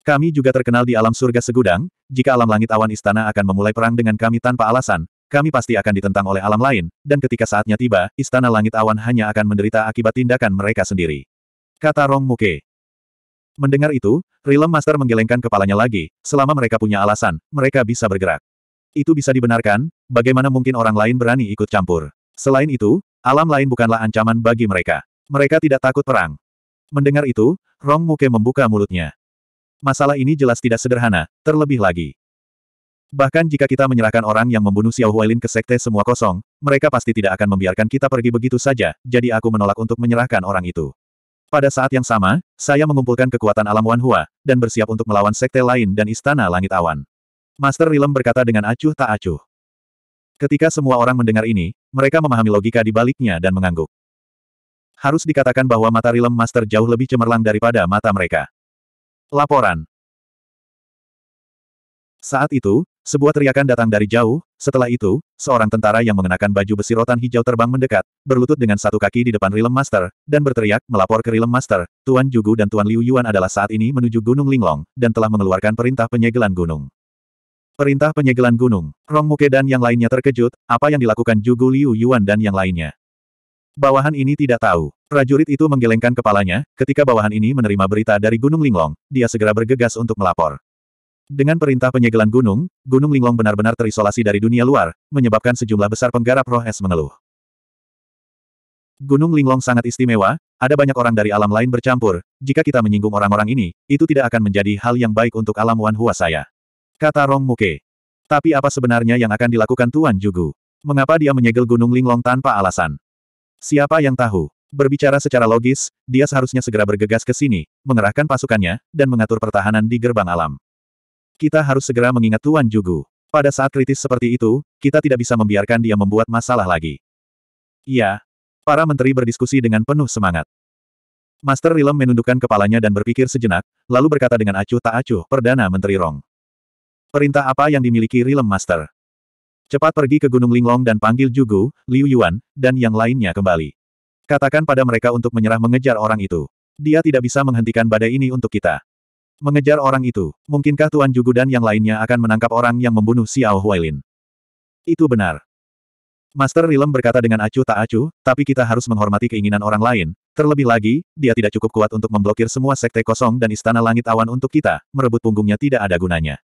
Kami juga terkenal di alam surga segudang, jika alam langit awan istana akan memulai perang dengan kami tanpa alasan, kami pasti akan ditentang oleh alam lain, dan ketika saatnya tiba, istana langit awan hanya akan menderita akibat tindakan mereka sendiri. Kata Rong Muke. Mendengar itu, Rilem Master menggelengkan kepalanya lagi, selama mereka punya alasan, mereka bisa bergerak. Itu bisa dibenarkan, bagaimana mungkin orang lain berani ikut campur. Selain itu, alam lain bukanlah ancaman bagi mereka. Mereka tidak takut perang. Mendengar itu, Rong Muke membuka mulutnya. Masalah ini jelas tidak sederhana, terlebih lagi. Bahkan jika kita menyerahkan orang yang membunuh Xiao Huailin ke sekte semua kosong, mereka pasti tidak akan membiarkan kita pergi begitu saja, jadi aku menolak untuk menyerahkan orang itu. Pada saat yang sama, saya mengumpulkan kekuatan alam Wanhua, dan bersiap untuk melawan sekte lain dan istana langit awan. Master Rilem berkata dengan acuh tak acuh. Ketika semua orang mendengar ini, mereka memahami logika di baliknya dan mengangguk. Harus dikatakan bahwa mata Rilem Master jauh lebih cemerlang daripada mata mereka. Laporan Saat itu, sebuah teriakan datang dari jauh, setelah itu, seorang tentara yang mengenakan baju besi rotan hijau terbang mendekat, berlutut dengan satu kaki di depan Rilem Master, dan berteriak, melapor ke Rilem Master, Tuan Jugu dan Tuan Liu Yuan adalah saat ini menuju Gunung Linglong, dan telah mengeluarkan perintah penyegelan gunung. Perintah penyegelan gunung. Rong Muke dan yang lainnya terkejut, apa yang dilakukan Jugu Liu Yuan dan yang lainnya. Bawahan ini tidak tahu. Prajurit itu menggelengkan kepalanya, ketika bawahan ini menerima berita dari Gunung Linglong, dia segera bergegas untuk melapor. Dengan perintah penyegelan gunung, Gunung Linglong benar-benar terisolasi dari dunia luar, menyebabkan sejumlah besar penggarap roh es mengeluh. Gunung Linglong sangat istimewa, ada banyak orang dari alam lain bercampur, jika kita menyinggung orang-orang ini, itu tidak akan menjadi hal yang baik untuk alam Wan Hua saya. Kata Rong Muke. Tapi apa sebenarnya yang akan dilakukan Tuan Jugu? Mengapa dia menyegel Gunung Linglong tanpa alasan? Siapa yang tahu? Berbicara secara logis, dia seharusnya segera bergegas ke sini, mengerahkan pasukannya, dan mengatur pertahanan di gerbang alam. Kita harus segera mengingat Tuan Jugu. Pada saat kritis seperti itu, kita tidak bisa membiarkan dia membuat masalah lagi. Iya. Para menteri berdiskusi dengan penuh semangat. Master Rilem menundukkan kepalanya dan berpikir sejenak, lalu berkata dengan acuh tak acuh, Perdana Menteri Rong. Perintah apa yang dimiliki Rilem Master? Cepat pergi ke Gunung Linglong dan panggil Jugu, Liu Yuan, dan yang lainnya kembali. Katakan pada mereka untuk menyerah mengejar orang itu. Dia tidak bisa menghentikan badai ini untuk kita. Mengejar orang itu, mungkinkah Tuan Jugu dan yang lainnya akan menangkap orang yang membunuh Xiao Huailin? Itu benar. Master Rilem berkata dengan acuh tak acuh, tapi kita harus menghormati keinginan orang lain. Terlebih lagi, dia tidak cukup kuat untuk memblokir semua sekte kosong dan istana langit awan untuk kita, merebut punggungnya tidak ada gunanya.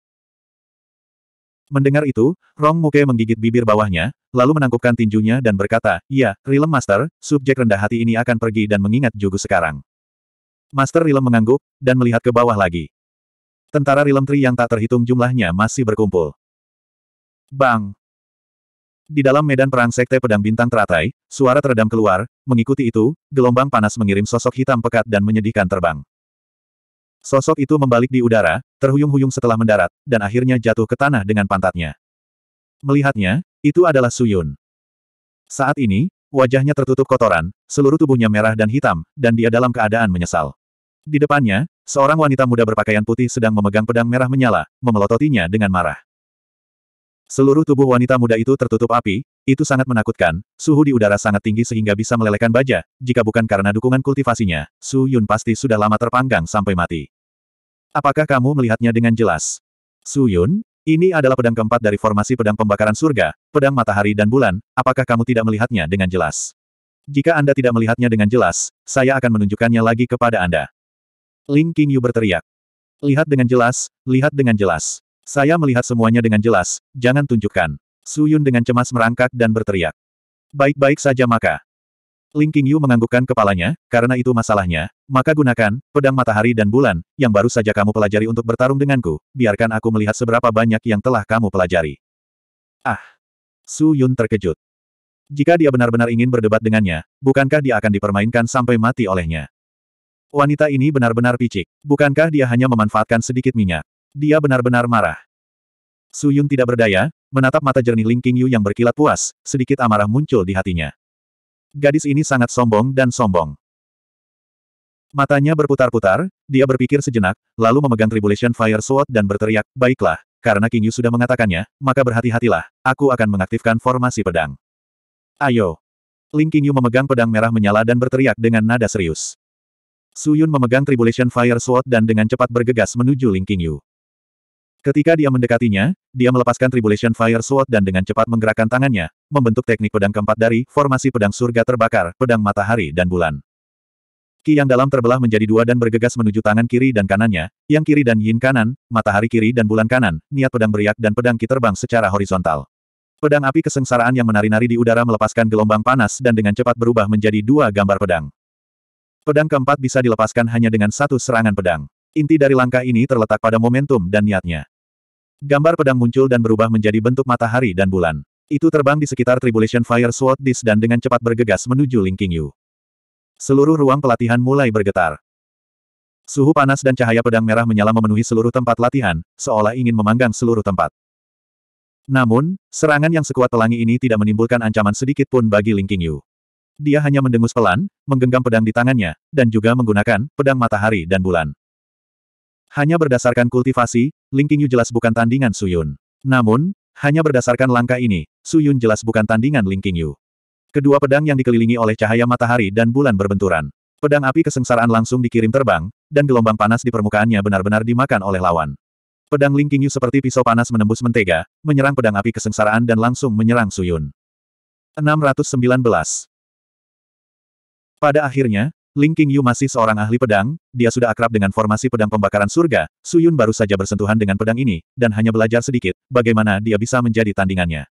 Mendengar itu, Rong Muke menggigit bibir bawahnya, lalu menangkupkan tinjunya dan berkata, Iya, Rilem Master, subjek rendah hati ini akan pergi dan mengingat Jugu sekarang. Master Rilem mengangguk, dan melihat ke bawah lagi. Tentara Rilem Tri yang tak terhitung jumlahnya masih berkumpul. Bang! Di dalam medan perang Sekte Pedang Bintang teratai, suara teredam keluar, mengikuti itu, gelombang panas mengirim sosok hitam pekat dan menyedihkan terbang. Sosok itu membalik di udara, terhuyung-huyung setelah mendarat, dan akhirnya jatuh ke tanah dengan pantatnya. Melihatnya, itu adalah Suyun. Saat ini, wajahnya tertutup kotoran, seluruh tubuhnya merah dan hitam, dan dia dalam keadaan menyesal. Di depannya, seorang wanita muda berpakaian putih sedang memegang pedang merah menyala, memelototinya dengan marah. Seluruh tubuh wanita muda itu tertutup api, itu sangat menakutkan, suhu di udara sangat tinggi sehingga bisa melelehkan baja, jika bukan karena dukungan kultivasinya, Su Yun pasti sudah lama terpanggang sampai mati. Apakah kamu melihatnya dengan jelas? Su Yun, ini adalah pedang keempat dari formasi pedang pembakaran surga, pedang matahari dan bulan, apakah kamu tidak melihatnya dengan jelas? Jika Anda tidak melihatnya dengan jelas, saya akan menunjukkannya lagi kepada Anda. Ling Qingyu berteriak. Lihat dengan jelas, lihat dengan jelas. Saya melihat semuanya dengan jelas, jangan tunjukkan. Su Yun dengan cemas merangkak dan berteriak. Baik-baik saja maka. Ling Qingyu menganggukkan kepalanya, karena itu masalahnya, maka gunakan, pedang matahari dan bulan, yang baru saja kamu pelajari untuk bertarung denganku, biarkan aku melihat seberapa banyak yang telah kamu pelajari. Ah! Su Yun terkejut. Jika dia benar-benar ingin berdebat dengannya, bukankah dia akan dipermainkan sampai mati olehnya? Wanita ini benar-benar picik. Bukankah dia hanya memanfaatkan sedikit minyak? Dia benar-benar marah. Su Yun tidak berdaya, menatap mata jernih Ling Qingyu yang berkilat puas, sedikit amarah muncul di hatinya. Gadis ini sangat sombong dan sombong. Matanya berputar-putar, dia berpikir sejenak, lalu memegang Tribulation Fire Sword dan berteriak, baiklah, karena King Yu sudah mengatakannya, maka berhati-hatilah, aku akan mengaktifkan formasi pedang. Ayo. Ling King Yu memegang pedang merah menyala dan berteriak dengan nada serius. Su Yun memegang Tribulation Fire Sword dan dengan cepat bergegas menuju Ling King Yu. Ketika dia mendekatinya, dia melepaskan Tribulation Fire Sword dan dengan cepat menggerakkan tangannya, membentuk teknik pedang keempat dari formasi pedang surga terbakar, pedang matahari dan bulan. Ki yang dalam terbelah menjadi dua dan bergegas menuju tangan kiri dan kanannya, yang kiri dan yin kanan, matahari kiri dan bulan kanan, niat pedang beriak dan pedang ki terbang secara horizontal. Pedang api kesengsaraan yang menari-nari di udara melepaskan gelombang panas dan dengan cepat berubah menjadi dua gambar pedang. Pedang keempat bisa dilepaskan hanya dengan satu serangan pedang. Inti dari langkah ini terletak pada momentum dan niatnya. Gambar pedang muncul dan berubah menjadi bentuk matahari dan bulan. Itu terbang di sekitar Tribulation Fire Sword Disc dan dengan cepat bergegas menuju Ling Qingyu. Seluruh ruang pelatihan mulai bergetar. Suhu panas dan cahaya pedang merah menyala memenuhi seluruh tempat latihan, seolah ingin memanggang seluruh tempat. Namun, serangan yang sekuat pelangi ini tidak menimbulkan ancaman sedikit pun bagi Ling Qingyu. Dia hanya mendengus pelan, menggenggam pedang di tangannya, dan juga menggunakan pedang matahari dan bulan. Hanya berdasarkan kultivasi, Ling Qingyu jelas bukan tandingan Su Yun. Namun, hanya berdasarkan langkah ini, Su Yun jelas bukan tandingan Ling Qingyu. Kedua pedang yang dikelilingi oleh cahaya matahari dan bulan berbenturan. Pedang api kesengsaraan langsung dikirim terbang, dan gelombang panas di permukaannya benar-benar dimakan oleh lawan. Pedang Ling Qingyu seperti pisau panas menembus mentega, menyerang pedang api kesengsaraan dan langsung menyerang Su Yun. 619. Pada akhirnya, Ling Qingyu masih seorang ahli pedang, dia sudah akrab dengan formasi pedang pembakaran surga, Su Yun baru saja bersentuhan dengan pedang ini, dan hanya belajar sedikit, bagaimana dia bisa menjadi tandingannya.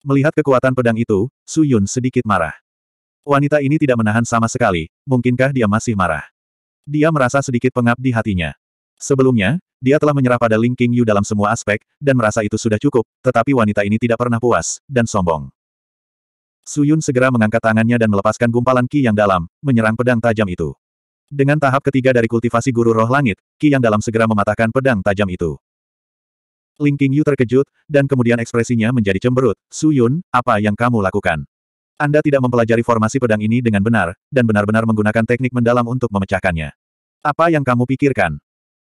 Melihat kekuatan pedang itu, Su Yun sedikit marah. Wanita ini tidak menahan sama sekali, mungkinkah dia masih marah? Dia merasa sedikit pengap di hatinya. Sebelumnya, dia telah menyerah pada Ling Qingyu dalam semua aspek, dan merasa itu sudah cukup, tetapi wanita ini tidak pernah puas, dan sombong. Su Yun segera mengangkat tangannya dan melepaskan gumpalan Ki yang dalam, menyerang pedang tajam itu. Dengan tahap ketiga dari kultivasi guru roh langit, Ki yang dalam segera mematahkan pedang tajam itu. Ling Qingyu terkejut, dan kemudian ekspresinya menjadi cemberut. Su Yun, apa yang kamu lakukan? Anda tidak mempelajari formasi pedang ini dengan benar, dan benar-benar menggunakan teknik mendalam untuk memecahkannya. Apa yang kamu pikirkan?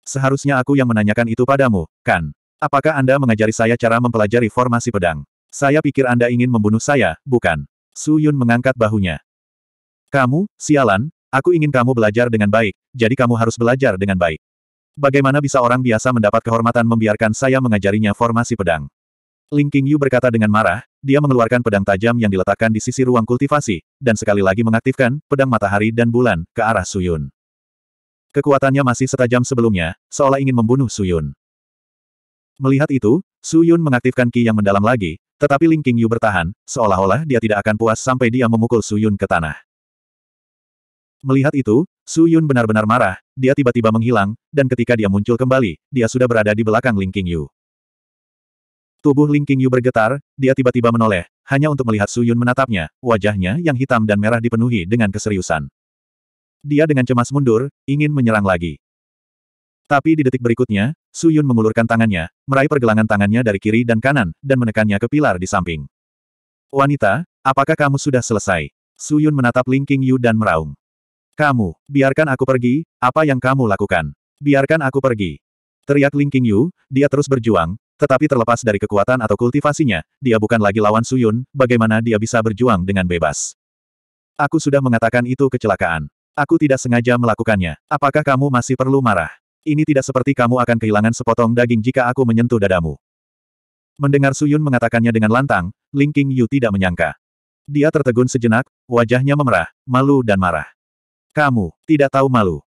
Seharusnya aku yang menanyakan itu padamu, kan? Apakah Anda mengajari saya cara mempelajari formasi pedang? Saya pikir Anda ingin membunuh saya, bukan? Su Yun mengangkat bahunya. Kamu, sialan, aku ingin kamu belajar dengan baik, jadi kamu harus belajar dengan baik. Bagaimana bisa orang biasa mendapat kehormatan membiarkan saya mengajarinya formasi pedang? Ling Qingyu berkata dengan marah, dia mengeluarkan pedang tajam yang diletakkan di sisi ruang kultivasi, dan sekali lagi mengaktifkan pedang matahari dan bulan ke arah Su Yun. Kekuatannya masih setajam sebelumnya, seolah ingin membunuh Su Yun. Melihat itu, Su Yun mengaktifkan ki yang mendalam lagi, tetapi Ling Qingyu bertahan, seolah-olah dia tidak akan puas sampai dia memukul Su Yun ke tanah. Melihat itu, Su Yun benar-benar marah, dia tiba-tiba menghilang, dan ketika dia muncul kembali, dia sudah berada di belakang Ling Qingyu. Tubuh Ling Qingyu bergetar, dia tiba-tiba menoleh, hanya untuk melihat Su Yun menatapnya, wajahnya yang hitam dan merah dipenuhi dengan keseriusan. Dia dengan cemas mundur, ingin menyerang lagi. Tapi di detik berikutnya, Su Yun mengulurkan tangannya, meraih pergelangan tangannya dari kiri dan kanan, dan menekannya ke pilar di samping. Wanita, apakah kamu sudah selesai? Su Yun menatap Ling Yu dan meraung. Kamu, biarkan aku pergi, apa yang kamu lakukan? Biarkan aku pergi. Teriak Ling Yu, dia terus berjuang, tetapi terlepas dari kekuatan atau kultivasinya, dia bukan lagi lawan Su Yun, bagaimana dia bisa berjuang dengan bebas. Aku sudah mengatakan itu kecelakaan. Aku tidak sengaja melakukannya. Apakah kamu masih perlu marah? Ini tidak seperti kamu akan kehilangan sepotong daging jika aku menyentuh dadamu. Mendengar Suyun mengatakannya dengan lantang, Ling King Yu tidak menyangka. Dia tertegun sejenak, wajahnya memerah, malu dan marah. Kamu, tidak tahu malu.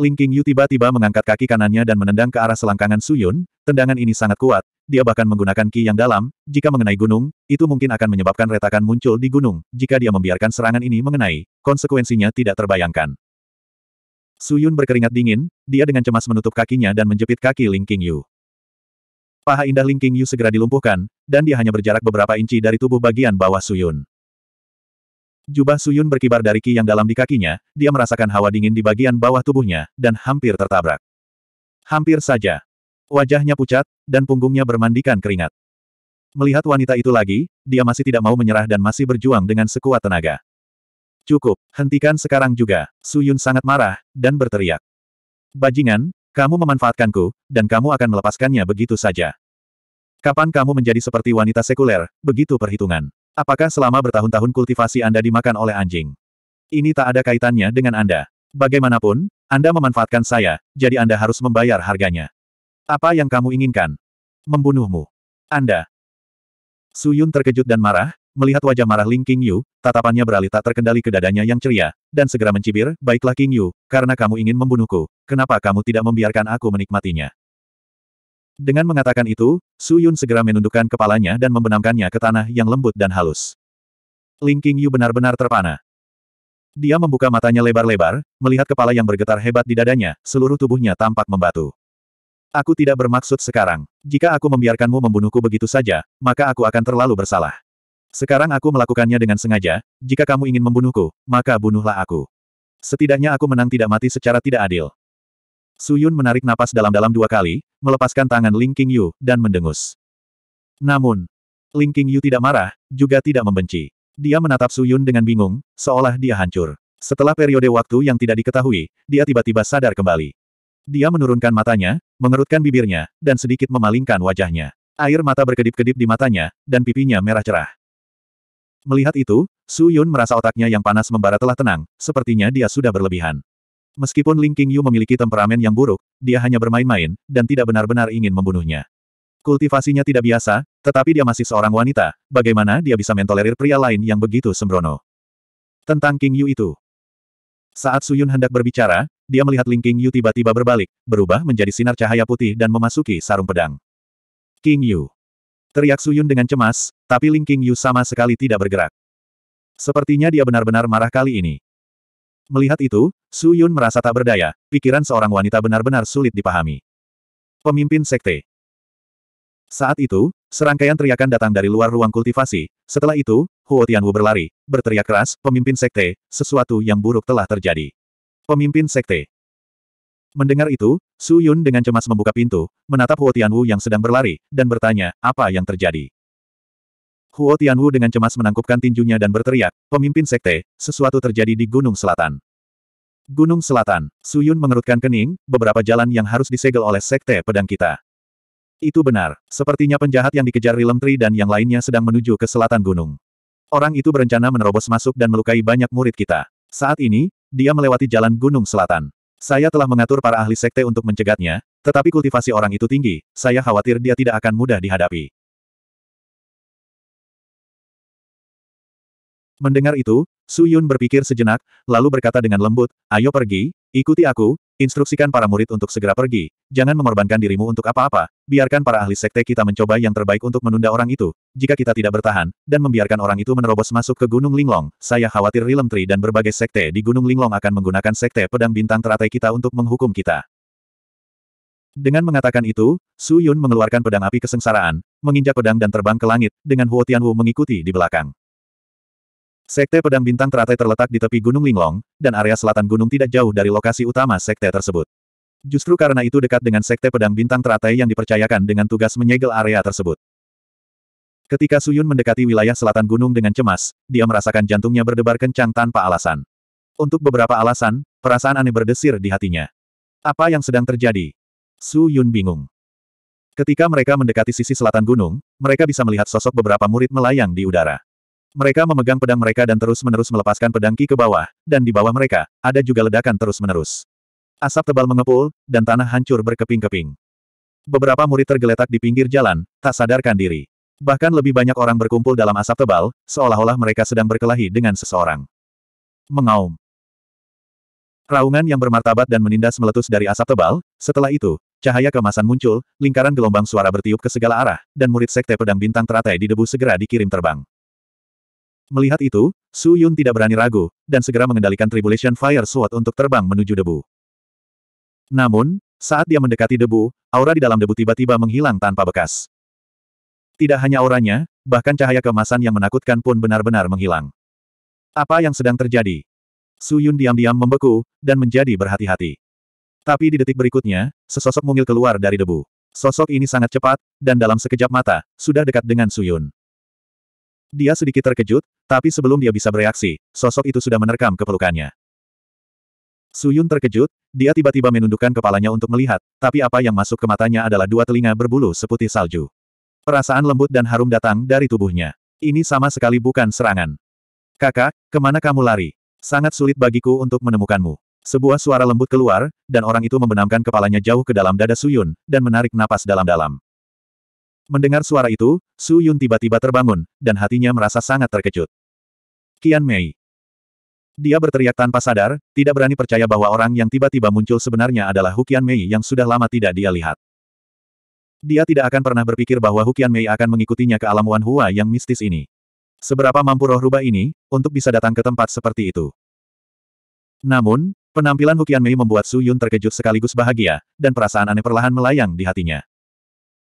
Ling Qingyu tiba-tiba mengangkat kaki kanannya dan menendang ke arah selangkangan Suyun, tendangan ini sangat kuat, dia bahkan menggunakan ki yang dalam, jika mengenai gunung, itu mungkin akan menyebabkan retakan muncul di gunung, jika dia membiarkan serangan ini mengenai, konsekuensinya tidak terbayangkan. Suyun berkeringat dingin, dia dengan cemas menutup kakinya dan menjepit kaki Ling Qingyu. Paha indah Ling Qingyu segera dilumpuhkan, dan dia hanya berjarak beberapa inci dari tubuh bagian bawah Suyun. Jubah Suyun berkibar dari ki yang dalam di kakinya, dia merasakan hawa dingin di bagian bawah tubuhnya, dan hampir tertabrak. Hampir saja. Wajahnya pucat, dan punggungnya bermandikan keringat. Melihat wanita itu lagi, dia masih tidak mau menyerah dan masih berjuang dengan sekuat tenaga. Cukup, hentikan sekarang juga. Suyun sangat marah, dan berteriak. Bajingan, kamu memanfaatkanku, dan kamu akan melepaskannya begitu saja. Kapan kamu menjadi seperti wanita sekuler, begitu perhitungan? Apakah selama bertahun-tahun kultivasi Anda dimakan oleh anjing? Ini tak ada kaitannya dengan Anda. Bagaimanapun, Anda memanfaatkan saya, jadi Anda harus membayar harganya. Apa yang kamu inginkan? Membunuhmu. Anda. Suyun terkejut dan marah, melihat wajah marah Ling Qingyu, tatapannya beralih tak terkendali ke dadanya yang ceria, dan segera mencibir, baiklah Qingyu, karena kamu ingin membunuhku, kenapa kamu tidak membiarkan aku menikmatinya? Dengan mengatakan itu, Su Yun segera menundukkan kepalanya dan membenamkannya ke tanah yang lembut dan halus. Ling Qingyu benar-benar terpana. Dia membuka matanya lebar-lebar, melihat kepala yang bergetar hebat di dadanya, seluruh tubuhnya tampak membatu. Aku tidak bermaksud sekarang. Jika aku membiarkanmu membunuhku begitu saja, maka aku akan terlalu bersalah. Sekarang aku melakukannya dengan sengaja, jika kamu ingin membunuhku, maka bunuhlah aku. Setidaknya aku menang tidak mati secara tidak adil. Suyun menarik napas dalam-dalam dua kali, melepaskan tangan Ling Qingyu, dan mendengus. Namun, Ling Qingyu tidak marah, juga tidak membenci. Dia menatap Suyun dengan bingung, seolah dia hancur. Setelah periode waktu yang tidak diketahui, dia tiba-tiba sadar kembali. Dia menurunkan matanya, mengerutkan bibirnya, dan sedikit memalingkan wajahnya. Air mata berkedip-kedip di matanya, dan pipinya merah cerah. Melihat itu, Su Yun merasa otaknya yang panas membara telah tenang, sepertinya dia sudah berlebihan. Meskipun Ling Qingyu memiliki temperamen yang buruk, dia hanya bermain-main, dan tidak benar-benar ingin membunuhnya. Kultivasinya tidak biasa, tetapi dia masih seorang wanita, bagaimana dia bisa mentolerir pria lain yang begitu sembrono. Tentang King Yu itu. Saat Suyun hendak berbicara, dia melihat Ling King Yu tiba-tiba berbalik, berubah menjadi sinar cahaya putih dan memasuki sarung pedang. King Yu. Teriak Suyun dengan cemas, tapi Ling King Yu sama sekali tidak bergerak. Sepertinya dia benar-benar marah kali ini. Melihat itu, Su Yun merasa tak berdaya, pikiran seorang wanita benar-benar sulit dipahami. Pemimpin Sekte Saat itu, serangkaian teriakan datang dari luar ruang kultivasi, setelah itu, Huo Tianwu berlari, berteriak keras, pemimpin Sekte, sesuatu yang buruk telah terjadi. Pemimpin Sekte Mendengar itu, Su Yun dengan cemas membuka pintu, menatap Huo Tianwu yang sedang berlari, dan bertanya, apa yang terjadi. Huo Tianwu dengan cemas menangkupkan tinjunya dan berteriak, pemimpin sekte, sesuatu terjadi di Gunung Selatan. Gunung Selatan, Suyun mengerutkan kening, beberapa jalan yang harus disegel oleh sekte pedang kita. Itu benar, sepertinya penjahat yang dikejar Rilem Tri dan yang lainnya sedang menuju ke selatan gunung. Orang itu berencana menerobos masuk dan melukai banyak murid kita. Saat ini, dia melewati jalan Gunung Selatan. Saya telah mengatur para ahli sekte untuk mencegatnya, tetapi kultivasi orang itu tinggi, saya khawatir dia tidak akan mudah dihadapi. Mendengar itu, Su Yun berpikir sejenak, lalu berkata dengan lembut, ayo pergi, ikuti aku, instruksikan para murid untuk segera pergi, jangan mengorbankan dirimu untuk apa-apa, biarkan para ahli sekte kita mencoba yang terbaik untuk menunda orang itu, jika kita tidak bertahan, dan membiarkan orang itu menerobos masuk ke Gunung Linglong, saya khawatir Rilem Tree dan berbagai sekte di Gunung Linglong akan menggunakan sekte pedang bintang teratai kita untuk menghukum kita. Dengan mengatakan itu, Su Yun mengeluarkan pedang api kesengsaraan, menginjak pedang dan terbang ke langit, dengan Huo Tianwu mengikuti di belakang. Sekte Pedang Bintang teratai terletak di tepi Gunung Linglong, dan area selatan gunung tidak jauh dari lokasi utama sekte tersebut. Justru karena itu dekat dengan Sekte Pedang Bintang teratai yang dipercayakan dengan tugas menyegel area tersebut. Ketika Suyun mendekati wilayah selatan gunung dengan cemas, dia merasakan jantungnya berdebar kencang tanpa alasan. Untuk beberapa alasan, perasaan aneh berdesir di hatinya. Apa yang sedang terjadi? Su Yun bingung. Ketika mereka mendekati sisi selatan gunung, mereka bisa melihat sosok beberapa murid melayang di udara. Mereka memegang pedang mereka dan terus-menerus melepaskan pedang ki ke bawah, dan di bawah mereka, ada juga ledakan terus-menerus. Asap tebal mengepul, dan tanah hancur berkeping-keping. Beberapa murid tergeletak di pinggir jalan, tak sadarkan diri. Bahkan lebih banyak orang berkumpul dalam asap tebal, seolah-olah mereka sedang berkelahi dengan seseorang. Mengaum. Raungan yang bermartabat dan menindas meletus dari asap tebal, setelah itu, cahaya kemasan muncul, lingkaran gelombang suara bertiup ke segala arah, dan murid sekte pedang bintang teratai di debu segera dikirim terbang. Melihat itu, Su Yun tidak berani ragu, dan segera mengendalikan Tribulation Fire Sword untuk terbang menuju debu. Namun, saat dia mendekati debu, aura di dalam debu tiba-tiba menghilang tanpa bekas. Tidak hanya auranya, bahkan cahaya kemasan yang menakutkan pun benar-benar menghilang. Apa yang sedang terjadi? Su Yun diam-diam membeku, dan menjadi berhati-hati. Tapi di detik berikutnya, sesosok mungil keluar dari debu. Sosok ini sangat cepat, dan dalam sekejap mata, sudah dekat dengan Su Yun. Dia sedikit terkejut, tapi sebelum dia bisa bereaksi, sosok itu sudah menerkam kepelukannya. Su Yun terkejut, dia tiba-tiba menundukkan kepalanya untuk melihat, tapi apa yang masuk ke matanya adalah dua telinga berbulu seputih salju. Perasaan lembut dan harum datang dari tubuhnya. Ini sama sekali bukan serangan. Kakak, ke mana kamu lari? Sangat sulit bagiku untuk menemukanmu. Sebuah suara lembut keluar, dan orang itu membenamkan kepalanya jauh ke dalam dada Suyun, dan menarik napas dalam-dalam. Mendengar suara itu, Su Yun tiba-tiba terbangun, dan hatinya merasa sangat terkejut. Kian Mei. Dia berteriak tanpa sadar, tidak berani percaya bahwa orang yang tiba-tiba muncul sebenarnya adalah Hukian Mei yang sudah lama tidak dia lihat. Dia tidak akan pernah berpikir bahwa Hukian Mei akan mengikutinya ke alam Wan Hua yang mistis ini. Seberapa mampu roh rubah ini, untuk bisa datang ke tempat seperti itu. Namun, penampilan Hukian Mei membuat Su Yun terkejut sekaligus bahagia, dan perasaan aneh perlahan melayang di hatinya.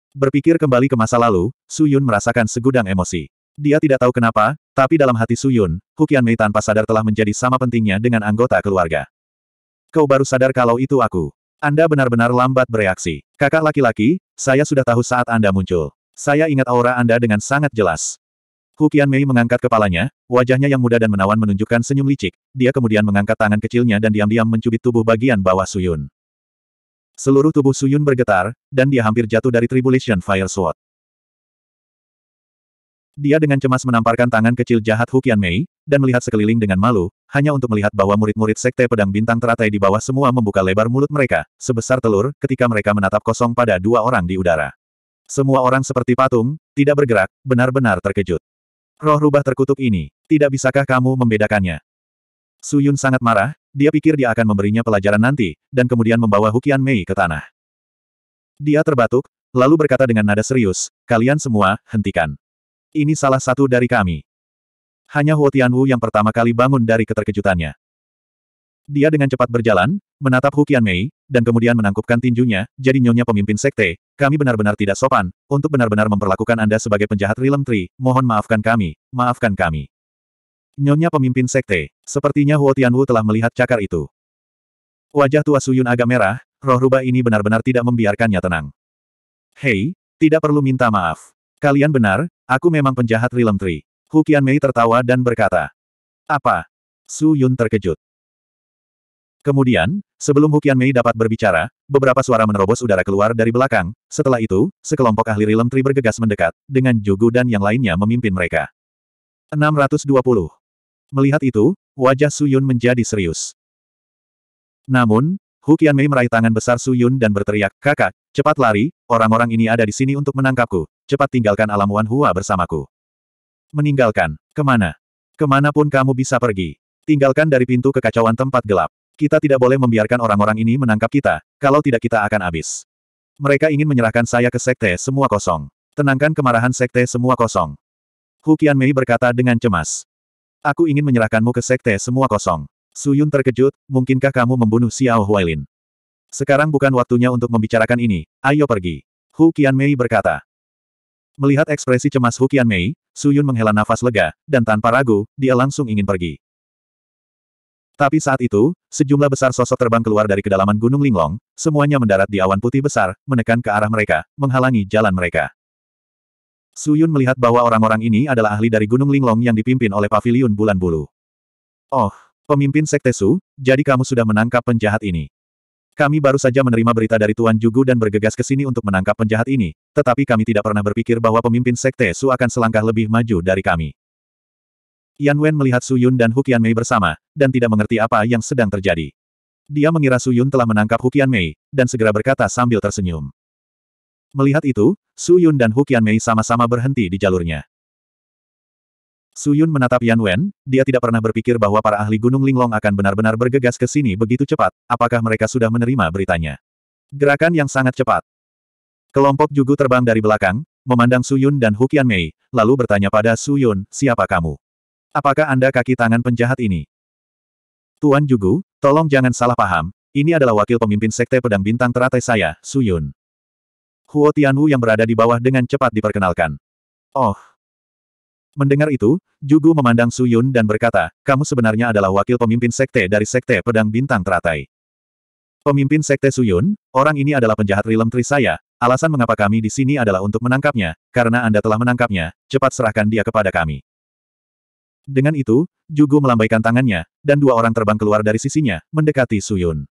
Berpikir kembali ke masa lalu, Su Yun merasakan segudang emosi. Dia tidak tahu kenapa, tapi dalam hati Su Yun, Hukian Mei tanpa sadar telah menjadi sama pentingnya dengan anggota keluarga. Kau baru sadar kalau itu aku. Anda benar-benar lambat bereaksi. Kakak laki-laki, saya sudah tahu saat Anda muncul. Saya ingat aura Anda dengan sangat jelas. Hu Qianmei mengangkat kepalanya, wajahnya yang muda dan menawan menunjukkan senyum licik, dia kemudian mengangkat tangan kecilnya dan diam-diam mencubit tubuh bagian bawah Suyun. Seluruh tubuh Suyun bergetar, dan dia hampir jatuh dari Tribulation Fire Sword. Dia dengan cemas menamparkan tangan kecil jahat Hu Qianmei, dan melihat sekeliling dengan malu, hanya untuk melihat bahwa murid-murid Sekte Pedang Bintang teratai di bawah semua membuka lebar mulut mereka, sebesar telur, ketika mereka menatap kosong pada dua orang di udara. Semua orang seperti patung, tidak bergerak, benar-benar terkejut. Roh rubah terkutuk ini, tidak bisakah kamu membedakannya? Su Yun sangat marah, dia pikir dia akan memberinya pelajaran nanti, dan kemudian membawa Hukian Mei ke tanah. Dia terbatuk, lalu berkata dengan nada serius, kalian semua, hentikan. Ini salah satu dari kami. Hanya Huo Tianwu yang pertama kali bangun dari keterkejutannya. Dia dengan cepat berjalan, menatap Hukian Mei, dan kemudian menangkupkan tinjunya, jadi nyonya pemimpin sekte, kami benar-benar tidak sopan, untuk benar-benar memperlakukan Anda sebagai penjahat Rilem Tree, mohon maafkan kami, maafkan kami. Nyonya pemimpin sekte, sepertinya Huo Tianwu telah melihat cakar itu. Wajah tua Suyun agak merah, roh rubah ini benar-benar tidak membiarkannya tenang. Hei, tidak perlu minta maaf. Kalian benar, aku memang penjahat Rilem Tree. Hu Qianmei tertawa dan berkata. Apa? Su Yun terkejut. Kemudian, sebelum Hukian Mei dapat berbicara, beberapa suara menerobos udara keluar dari belakang. Setelah itu, sekelompok ahli Rilem Tree bergegas mendekat, dengan Jugu dan yang lainnya memimpin mereka. 620. Melihat itu, wajah Su Yun menjadi serius. Namun, Hukian Mei meraih tangan besar Su Yun dan berteriak, kakak, cepat lari, orang-orang ini ada di sini untuk menangkapku, cepat tinggalkan alam Wan Hua bersamaku. Meninggalkan, ke mana? Ke mana pun kamu bisa pergi. Tinggalkan dari pintu kekacauan tempat gelap. Kita tidak boleh membiarkan orang-orang ini menangkap kita, kalau tidak kita akan habis. Mereka ingin menyerahkan saya ke sekte semua kosong. Tenangkan kemarahan sekte semua kosong. Hu Qianmei berkata dengan cemas. Aku ingin menyerahkanmu ke sekte semua kosong. Su Yun terkejut, mungkinkah kamu membunuh Xiao Huailin? Sekarang bukan waktunya untuk membicarakan ini, ayo pergi. Hu Qianmei berkata. Melihat ekspresi cemas Hu Qianmei, Su Yun menghela nafas lega, dan tanpa ragu, dia langsung ingin pergi. Tapi saat itu, sejumlah besar sosok terbang keluar dari kedalaman Gunung Linglong, semuanya mendarat di awan putih besar, menekan ke arah mereka, menghalangi jalan mereka. Suyun melihat bahwa orang-orang ini adalah ahli dari Gunung Linglong yang dipimpin oleh Paviliun Bulan Bulu. Oh, pemimpin Sekte Su, jadi kamu sudah menangkap penjahat ini. Kami baru saja menerima berita dari Tuan Jugu dan bergegas ke sini untuk menangkap penjahat ini, tetapi kami tidak pernah berpikir bahwa pemimpin Sekte Su akan selangkah lebih maju dari kami. Yan Wen melihat Su Yun dan Hukian Mei bersama, dan tidak mengerti apa yang sedang terjadi. Dia mengira Su Yun telah menangkap Hukian Mei, dan segera berkata sambil tersenyum. Melihat itu, Su Yun dan Hukian Mei sama-sama berhenti di jalurnya. Suyun menatap Yan Wen, dia tidak pernah berpikir bahwa para ahli Gunung Linglong akan benar-benar bergegas ke sini begitu cepat, apakah mereka sudah menerima beritanya. Gerakan yang sangat cepat. Kelompok Jugu terbang dari belakang, memandang Suyun dan Hukian Mei, lalu bertanya pada Suyun, siapa kamu? Apakah Anda kaki tangan penjahat ini? Tuan Jugu, tolong jangan salah paham, ini adalah wakil pemimpin Sekte Pedang Bintang teratai saya, Suyun. Huo Tianwu yang berada di bawah dengan cepat diperkenalkan. Oh, Mendengar itu, Jugu memandang Su Yun dan berkata, kamu sebenarnya adalah wakil pemimpin sekte dari sekte pedang bintang teratai. Pemimpin sekte Su Yun, orang ini adalah penjahat Rilem Tri saya, alasan mengapa kami di sini adalah untuk menangkapnya, karena Anda telah menangkapnya, cepat serahkan dia kepada kami. Dengan itu, Jugu melambaikan tangannya, dan dua orang terbang keluar dari sisinya, mendekati Su Yun.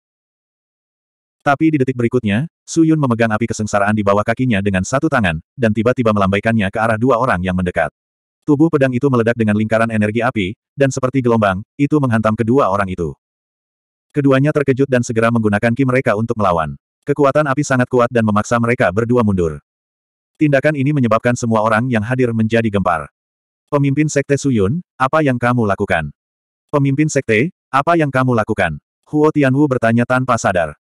Tapi di detik berikutnya, Su Yun memegang api kesengsaraan di bawah kakinya dengan satu tangan, dan tiba-tiba melambaikannya ke arah dua orang yang mendekat. Tubuh pedang itu meledak dengan lingkaran energi api, dan seperti gelombang, itu menghantam kedua orang itu. Keduanya terkejut dan segera menggunakan ki mereka untuk melawan. Kekuatan api sangat kuat dan memaksa mereka berdua mundur. Tindakan ini menyebabkan semua orang yang hadir menjadi gempar. Pemimpin Sekte Suyun, apa yang kamu lakukan? Pemimpin Sekte, apa yang kamu lakukan? Huo Tianwu bertanya tanpa sadar.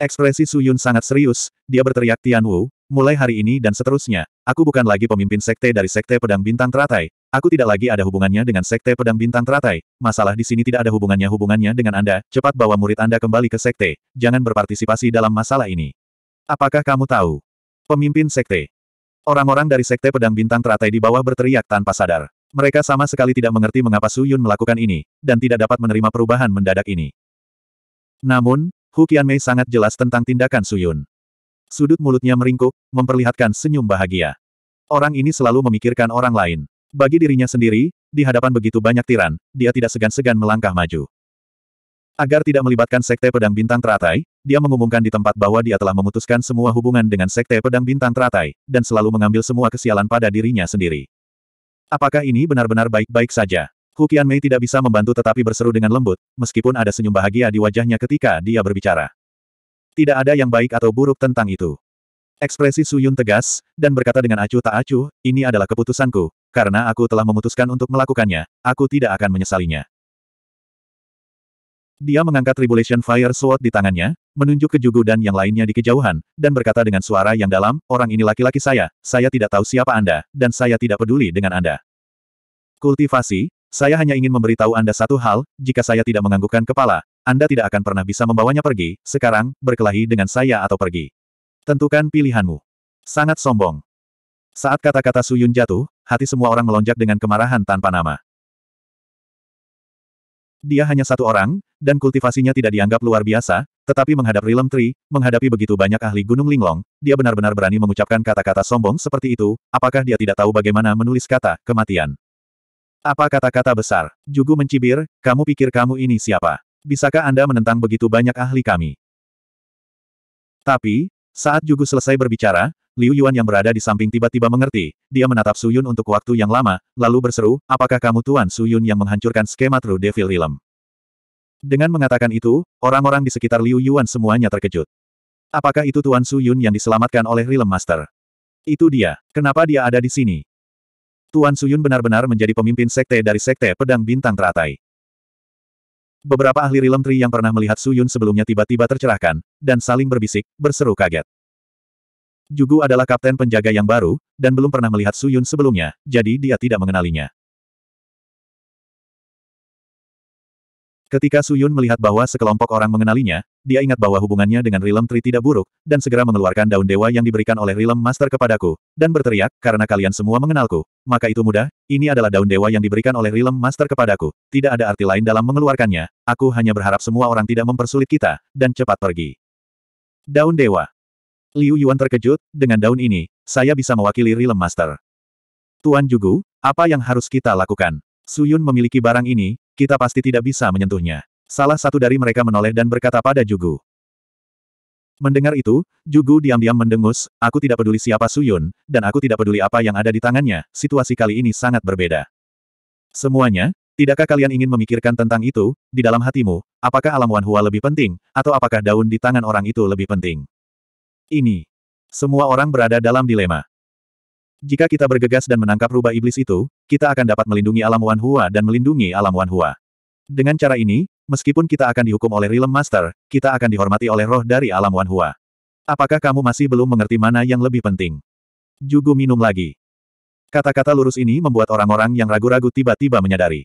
Ekspresi Suyun sangat serius, dia berteriak Tianwu, mulai hari ini dan seterusnya, aku bukan lagi pemimpin sekte dari Sekte Pedang Bintang Teratai, aku tidak lagi ada hubungannya dengan Sekte Pedang Bintang Teratai, masalah di sini tidak ada hubungannya hubungannya dengan Anda, cepat bawa murid Anda kembali ke Sekte, jangan berpartisipasi dalam masalah ini. Apakah kamu tahu? Pemimpin Sekte. Orang-orang dari Sekte Pedang Bintang Teratai di bawah berteriak tanpa sadar. Mereka sama sekali tidak mengerti mengapa Su Yun melakukan ini, dan tidak dapat menerima perubahan mendadak ini. Namun, Hu Qianmei sangat jelas tentang tindakan Su Yun. Sudut mulutnya meringkuk, memperlihatkan senyum bahagia. Orang ini selalu memikirkan orang lain. Bagi dirinya sendiri, di hadapan begitu banyak tiran, dia tidak segan-segan melangkah maju. Agar tidak melibatkan Sekte Pedang Bintang Teratai, dia mengumumkan di tempat bahwa dia telah memutuskan semua hubungan dengan Sekte Pedang Bintang Teratai, dan selalu mengambil semua kesialan pada dirinya sendiri. Apakah ini benar-benar baik-baik saja? Hu Qianmei tidak bisa membantu tetapi berseru dengan lembut, meskipun ada senyum bahagia di wajahnya ketika dia berbicara. Tidak ada yang baik atau buruk tentang itu. Ekspresi Suyun tegas, dan berkata dengan acuh tak acuh, ini adalah keputusanku, karena aku telah memutuskan untuk melakukannya, aku tidak akan menyesalinya. Dia mengangkat Tribulation Fire Sword di tangannya, menunjuk ke Jugu dan yang lainnya di kejauhan, dan berkata dengan suara yang dalam, orang ini laki-laki saya, saya tidak tahu siapa Anda, dan saya tidak peduli dengan Anda. Kultivasi, saya hanya ingin memberitahu Anda satu hal, jika saya tidak menganggukkan kepala, anda tidak akan pernah bisa membawanya pergi, sekarang, berkelahi dengan saya atau pergi. Tentukan pilihanmu. Sangat sombong. Saat kata-kata Suyun jatuh, hati semua orang melonjak dengan kemarahan tanpa nama. Dia hanya satu orang, dan kultivasinya tidak dianggap luar biasa, tetapi menghadap Rilem Tree, menghadapi begitu banyak ahli Gunung Linglong, dia benar-benar berani mengucapkan kata-kata sombong seperti itu, apakah dia tidak tahu bagaimana menulis kata, kematian. Apa kata-kata besar? Jugu mencibir, kamu pikir kamu ini siapa? Bisakah Anda menentang begitu banyak ahli kami? Tapi, saat Jugu selesai berbicara, Liu Yuan yang berada di samping tiba-tiba mengerti, dia menatap Suyun untuk waktu yang lama, lalu berseru, apakah kamu Tuan Suyun yang menghancurkan skema True Devil Realm? Dengan mengatakan itu, orang-orang di sekitar Liu Yuan semuanya terkejut. Apakah itu Tuan Suyun yang diselamatkan oleh Realm Master? Itu dia. Kenapa dia ada di sini? Tuan Suyun benar-benar menjadi pemimpin sekte dari sekte pedang bintang teratai. Beberapa ahli Rilem Tree yang pernah melihat Su Yun sebelumnya tiba-tiba tercerahkan, dan saling berbisik, berseru kaget. Jugu adalah kapten penjaga yang baru, dan belum pernah melihat Su Yun sebelumnya, jadi dia tidak mengenalinya. Ketika Su Yun melihat bahwa sekelompok orang mengenalinya, dia ingat bahwa hubungannya dengan Rilem Tree tidak buruk, dan segera mengeluarkan daun dewa yang diberikan oleh Rilem Master kepadaku, dan berteriak, karena kalian semua mengenalku, maka itu mudah, ini adalah daun dewa yang diberikan oleh Rilem Master kepadaku, tidak ada arti lain dalam mengeluarkannya, aku hanya berharap semua orang tidak mempersulit kita, dan cepat pergi. Daun dewa. Liu Yuan terkejut, dengan daun ini, saya bisa mewakili Rilem Master. Tuan Jugu, apa yang harus kita lakukan? Su Yun memiliki barang ini, kita pasti tidak bisa menyentuhnya. Salah satu dari mereka menoleh dan berkata pada Jugu. Mendengar itu, Jugu diam-diam mendengus, aku tidak peduli siapa Suyun, dan aku tidak peduli apa yang ada di tangannya, situasi kali ini sangat berbeda. Semuanya, tidakkah kalian ingin memikirkan tentang itu, di dalam hatimu, apakah alam Wan Hua lebih penting, atau apakah daun di tangan orang itu lebih penting? Ini. Semua orang berada dalam dilema. Jika kita bergegas dan menangkap rubah iblis itu, kita akan dapat melindungi alam Wan Hua dan melindungi alam Wan Hua. Dengan cara ini, meskipun kita akan dihukum oleh Realm Master, kita akan dihormati oleh roh dari alam Wan Hua. Apakah kamu masih belum mengerti mana yang lebih penting? Jugu minum lagi. Kata-kata lurus ini membuat orang-orang yang ragu-ragu tiba-tiba menyadari.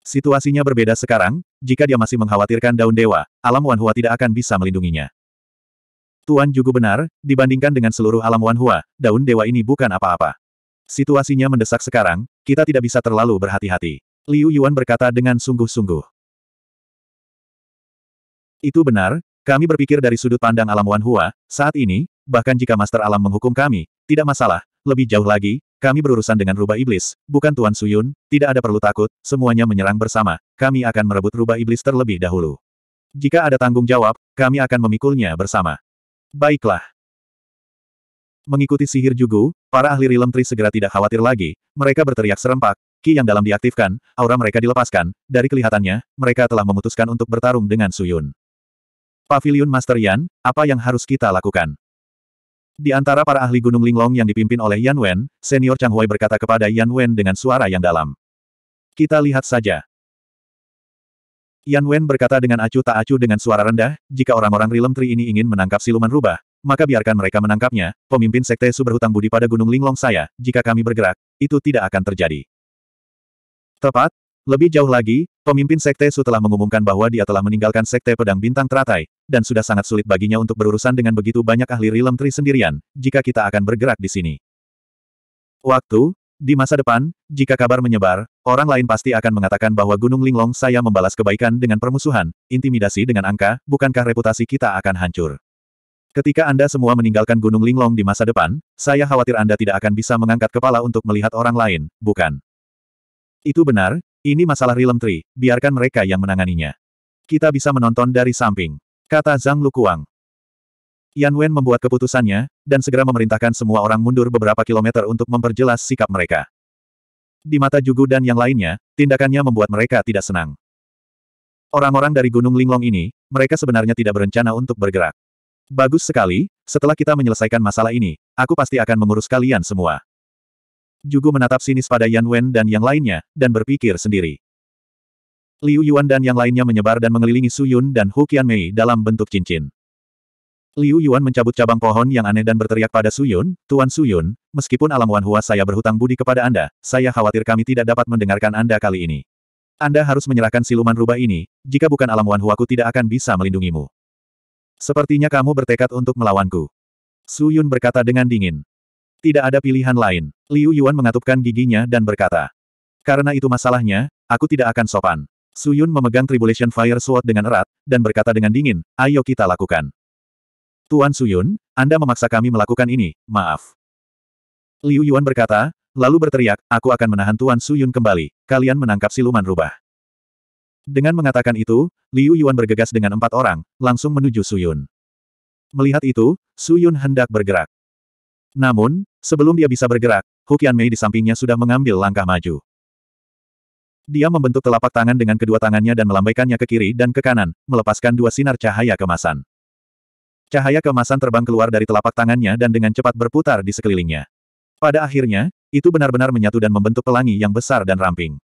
Situasinya berbeda sekarang, jika dia masih mengkhawatirkan daun dewa, alam Wan Hua tidak akan bisa melindunginya. Tuan Jugu benar, dibandingkan dengan seluruh alam Wan Hua, daun dewa ini bukan apa-apa. Situasinya mendesak sekarang, kita tidak bisa terlalu berhati-hati. Liu Yuan berkata dengan sungguh-sungguh. Itu benar, kami berpikir dari sudut pandang alam Wan Hua, saat ini, bahkan jika Master Alam menghukum kami, tidak masalah, lebih jauh lagi, kami berurusan dengan rubah iblis, bukan Tuan Suyun, tidak ada perlu takut, semuanya menyerang bersama, kami akan merebut rubah iblis terlebih dahulu. Jika ada tanggung jawab, kami akan memikulnya bersama. Baiklah. Mengikuti sihir Jugu, para ahli Rilem Tree segera tidak khawatir lagi, mereka berteriak serempak, Ki yang dalam diaktifkan, aura mereka dilepaskan, dari kelihatannya, mereka telah memutuskan untuk bertarung dengan Suyun. Pavilion Master Yan, apa yang harus kita lakukan? Di antara para ahli Gunung Linglong yang dipimpin oleh Yan Wen, senior Chang Hui berkata kepada Yan Wen dengan suara yang dalam. Kita lihat saja. Yan Wen berkata dengan acuh tak acuh dengan suara rendah, jika orang-orang Rilem Tree ini ingin menangkap siluman rubah, maka biarkan mereka menangkapnya, pemimpin sekte Su berhutang budi pada Gunung Linglong saya, jika kami bergerak, itu tidak akan terjadi. Tepat, lebih jauh lagi, pemimpin Sekte Su telah mengumumkan bahwa dia telah meninggalkan Sekte Pedang Bintang Teratai, dan sudah sangat sulit baginya untuk berurusan dengan begitu banyak ahli Rilem Tree sendirian, jika kita akan bergerak di sini. Waktu, di masa depan, jika kabar menyebar, orang lain pasti akan mengatakan bahwa Gunung Linglong saya membalas kebaikan dengan permusuhan, intimidasi dengan angka, bukankah reputasi kita akan hancur? Ketika Anda semua meninggalkan Gunung Linglong di masa depan, saya khawatir Anda tidak akan bisa mengangkat kepala untuk melihat orang lain, bukan? Itu benar, ini masalah Rilem Tree, biarkan mereka yang menanganinya. Kita bisa menonton dari samping. Kata Zhang Lukuang. Yan Wen membuat keputusannya, dan segera memerintahkan semua orang mundur beberapa kilometer untuk memperjelas sikap mereka. Di mata Jugu dan yang lainnya, tindakannya membuat mereka tidak senang. Orang-orang dari Gunung Linglong ini, mereka sebenarnya tidak berencana untuk bergerak. Bagus sekali, setelah kita menyelesaikan masalah ini, aku pasti akan mengurus kalian semua. Jugu menatap sinis pada Yan Wen dan yang lainnya, dan berpikir sendiri. Liu Yuan dan yang lainnya menyebar dan mengelilingi Su Yun dan Hu Qianmei dalam bentuk cincin. Liu Yuan mencabut cabang pohon yang aneh dan berteriak pada Su Yun, Tuan Su Yun, meskipun alam Wan Hua saya berhutang budi kepada Anda, saya khawatir kami tidak dapat mendengarkan Anda kali ini. Anda harus menyerahkan siluman rubah ini, jika bukan alam Wan Huaku tidak akan bisa melindungimu. Sepertinya kamu bertekad untuk melawanku. Su Yun berkata dengan dingin. Tidak ada pilihan lain. Liu Yuan mengatupkan giginya dan berkata. Karena itu masalahnya, aku tidak akan sopan. Su Yun memegang Tribulation Fire Sword dengan erat, dan berkata dengan dingin, ayo kita lakukan. Tuan Su Yun, Anda memaksa kami melakukan ini, maaf. Liu Yuan berkata, lalu berteriak, aku akan menahan Tuan Su Yun kembali, kalian menangkap siluman rubah. Dengan mengatakan itu, Liu Yuan bergegas dengan empat orang, langsung menuju Su Yun. Melihat itu, Su Yun hendak bergerak. Namun, sebelum dia bisa bergerak, Hu Qianmei di sampingnya sudah mengambil langkah maju. Dia membentuk telapak tangan dengan kedua tangannya dan melambaikannya ke kiri dan ke kanan, melepaskan dua sinar cahaya kemasan. Cahaya kemasan terbang keluar dari telapak tangannya dan dengan cepat berputar di sekelilingnya. Pada akhirnya, itu benar-benar menyatu dan membentuk pelangi yang besar dan ramping.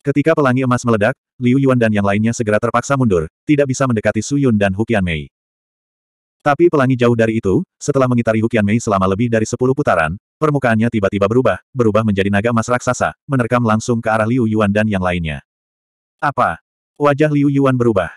Ketika pelangi emas meledak, Liu Yuan dan yang lainnya segera terpaksa mundur, tidak bisa mendekati Su Yun dan Hu Qianmei. Tapi pelangi jauh dari itu, setelah mengitari Hukian Mei selama lebih dari sepuluh putaran, permukaannya tiba-tiba berubah, berubah menjadi naga emas raksasa, menerkam langsung ke arah Liu Yuan dan yang lainnya. Apa? Wajah Liu Yuan berubah.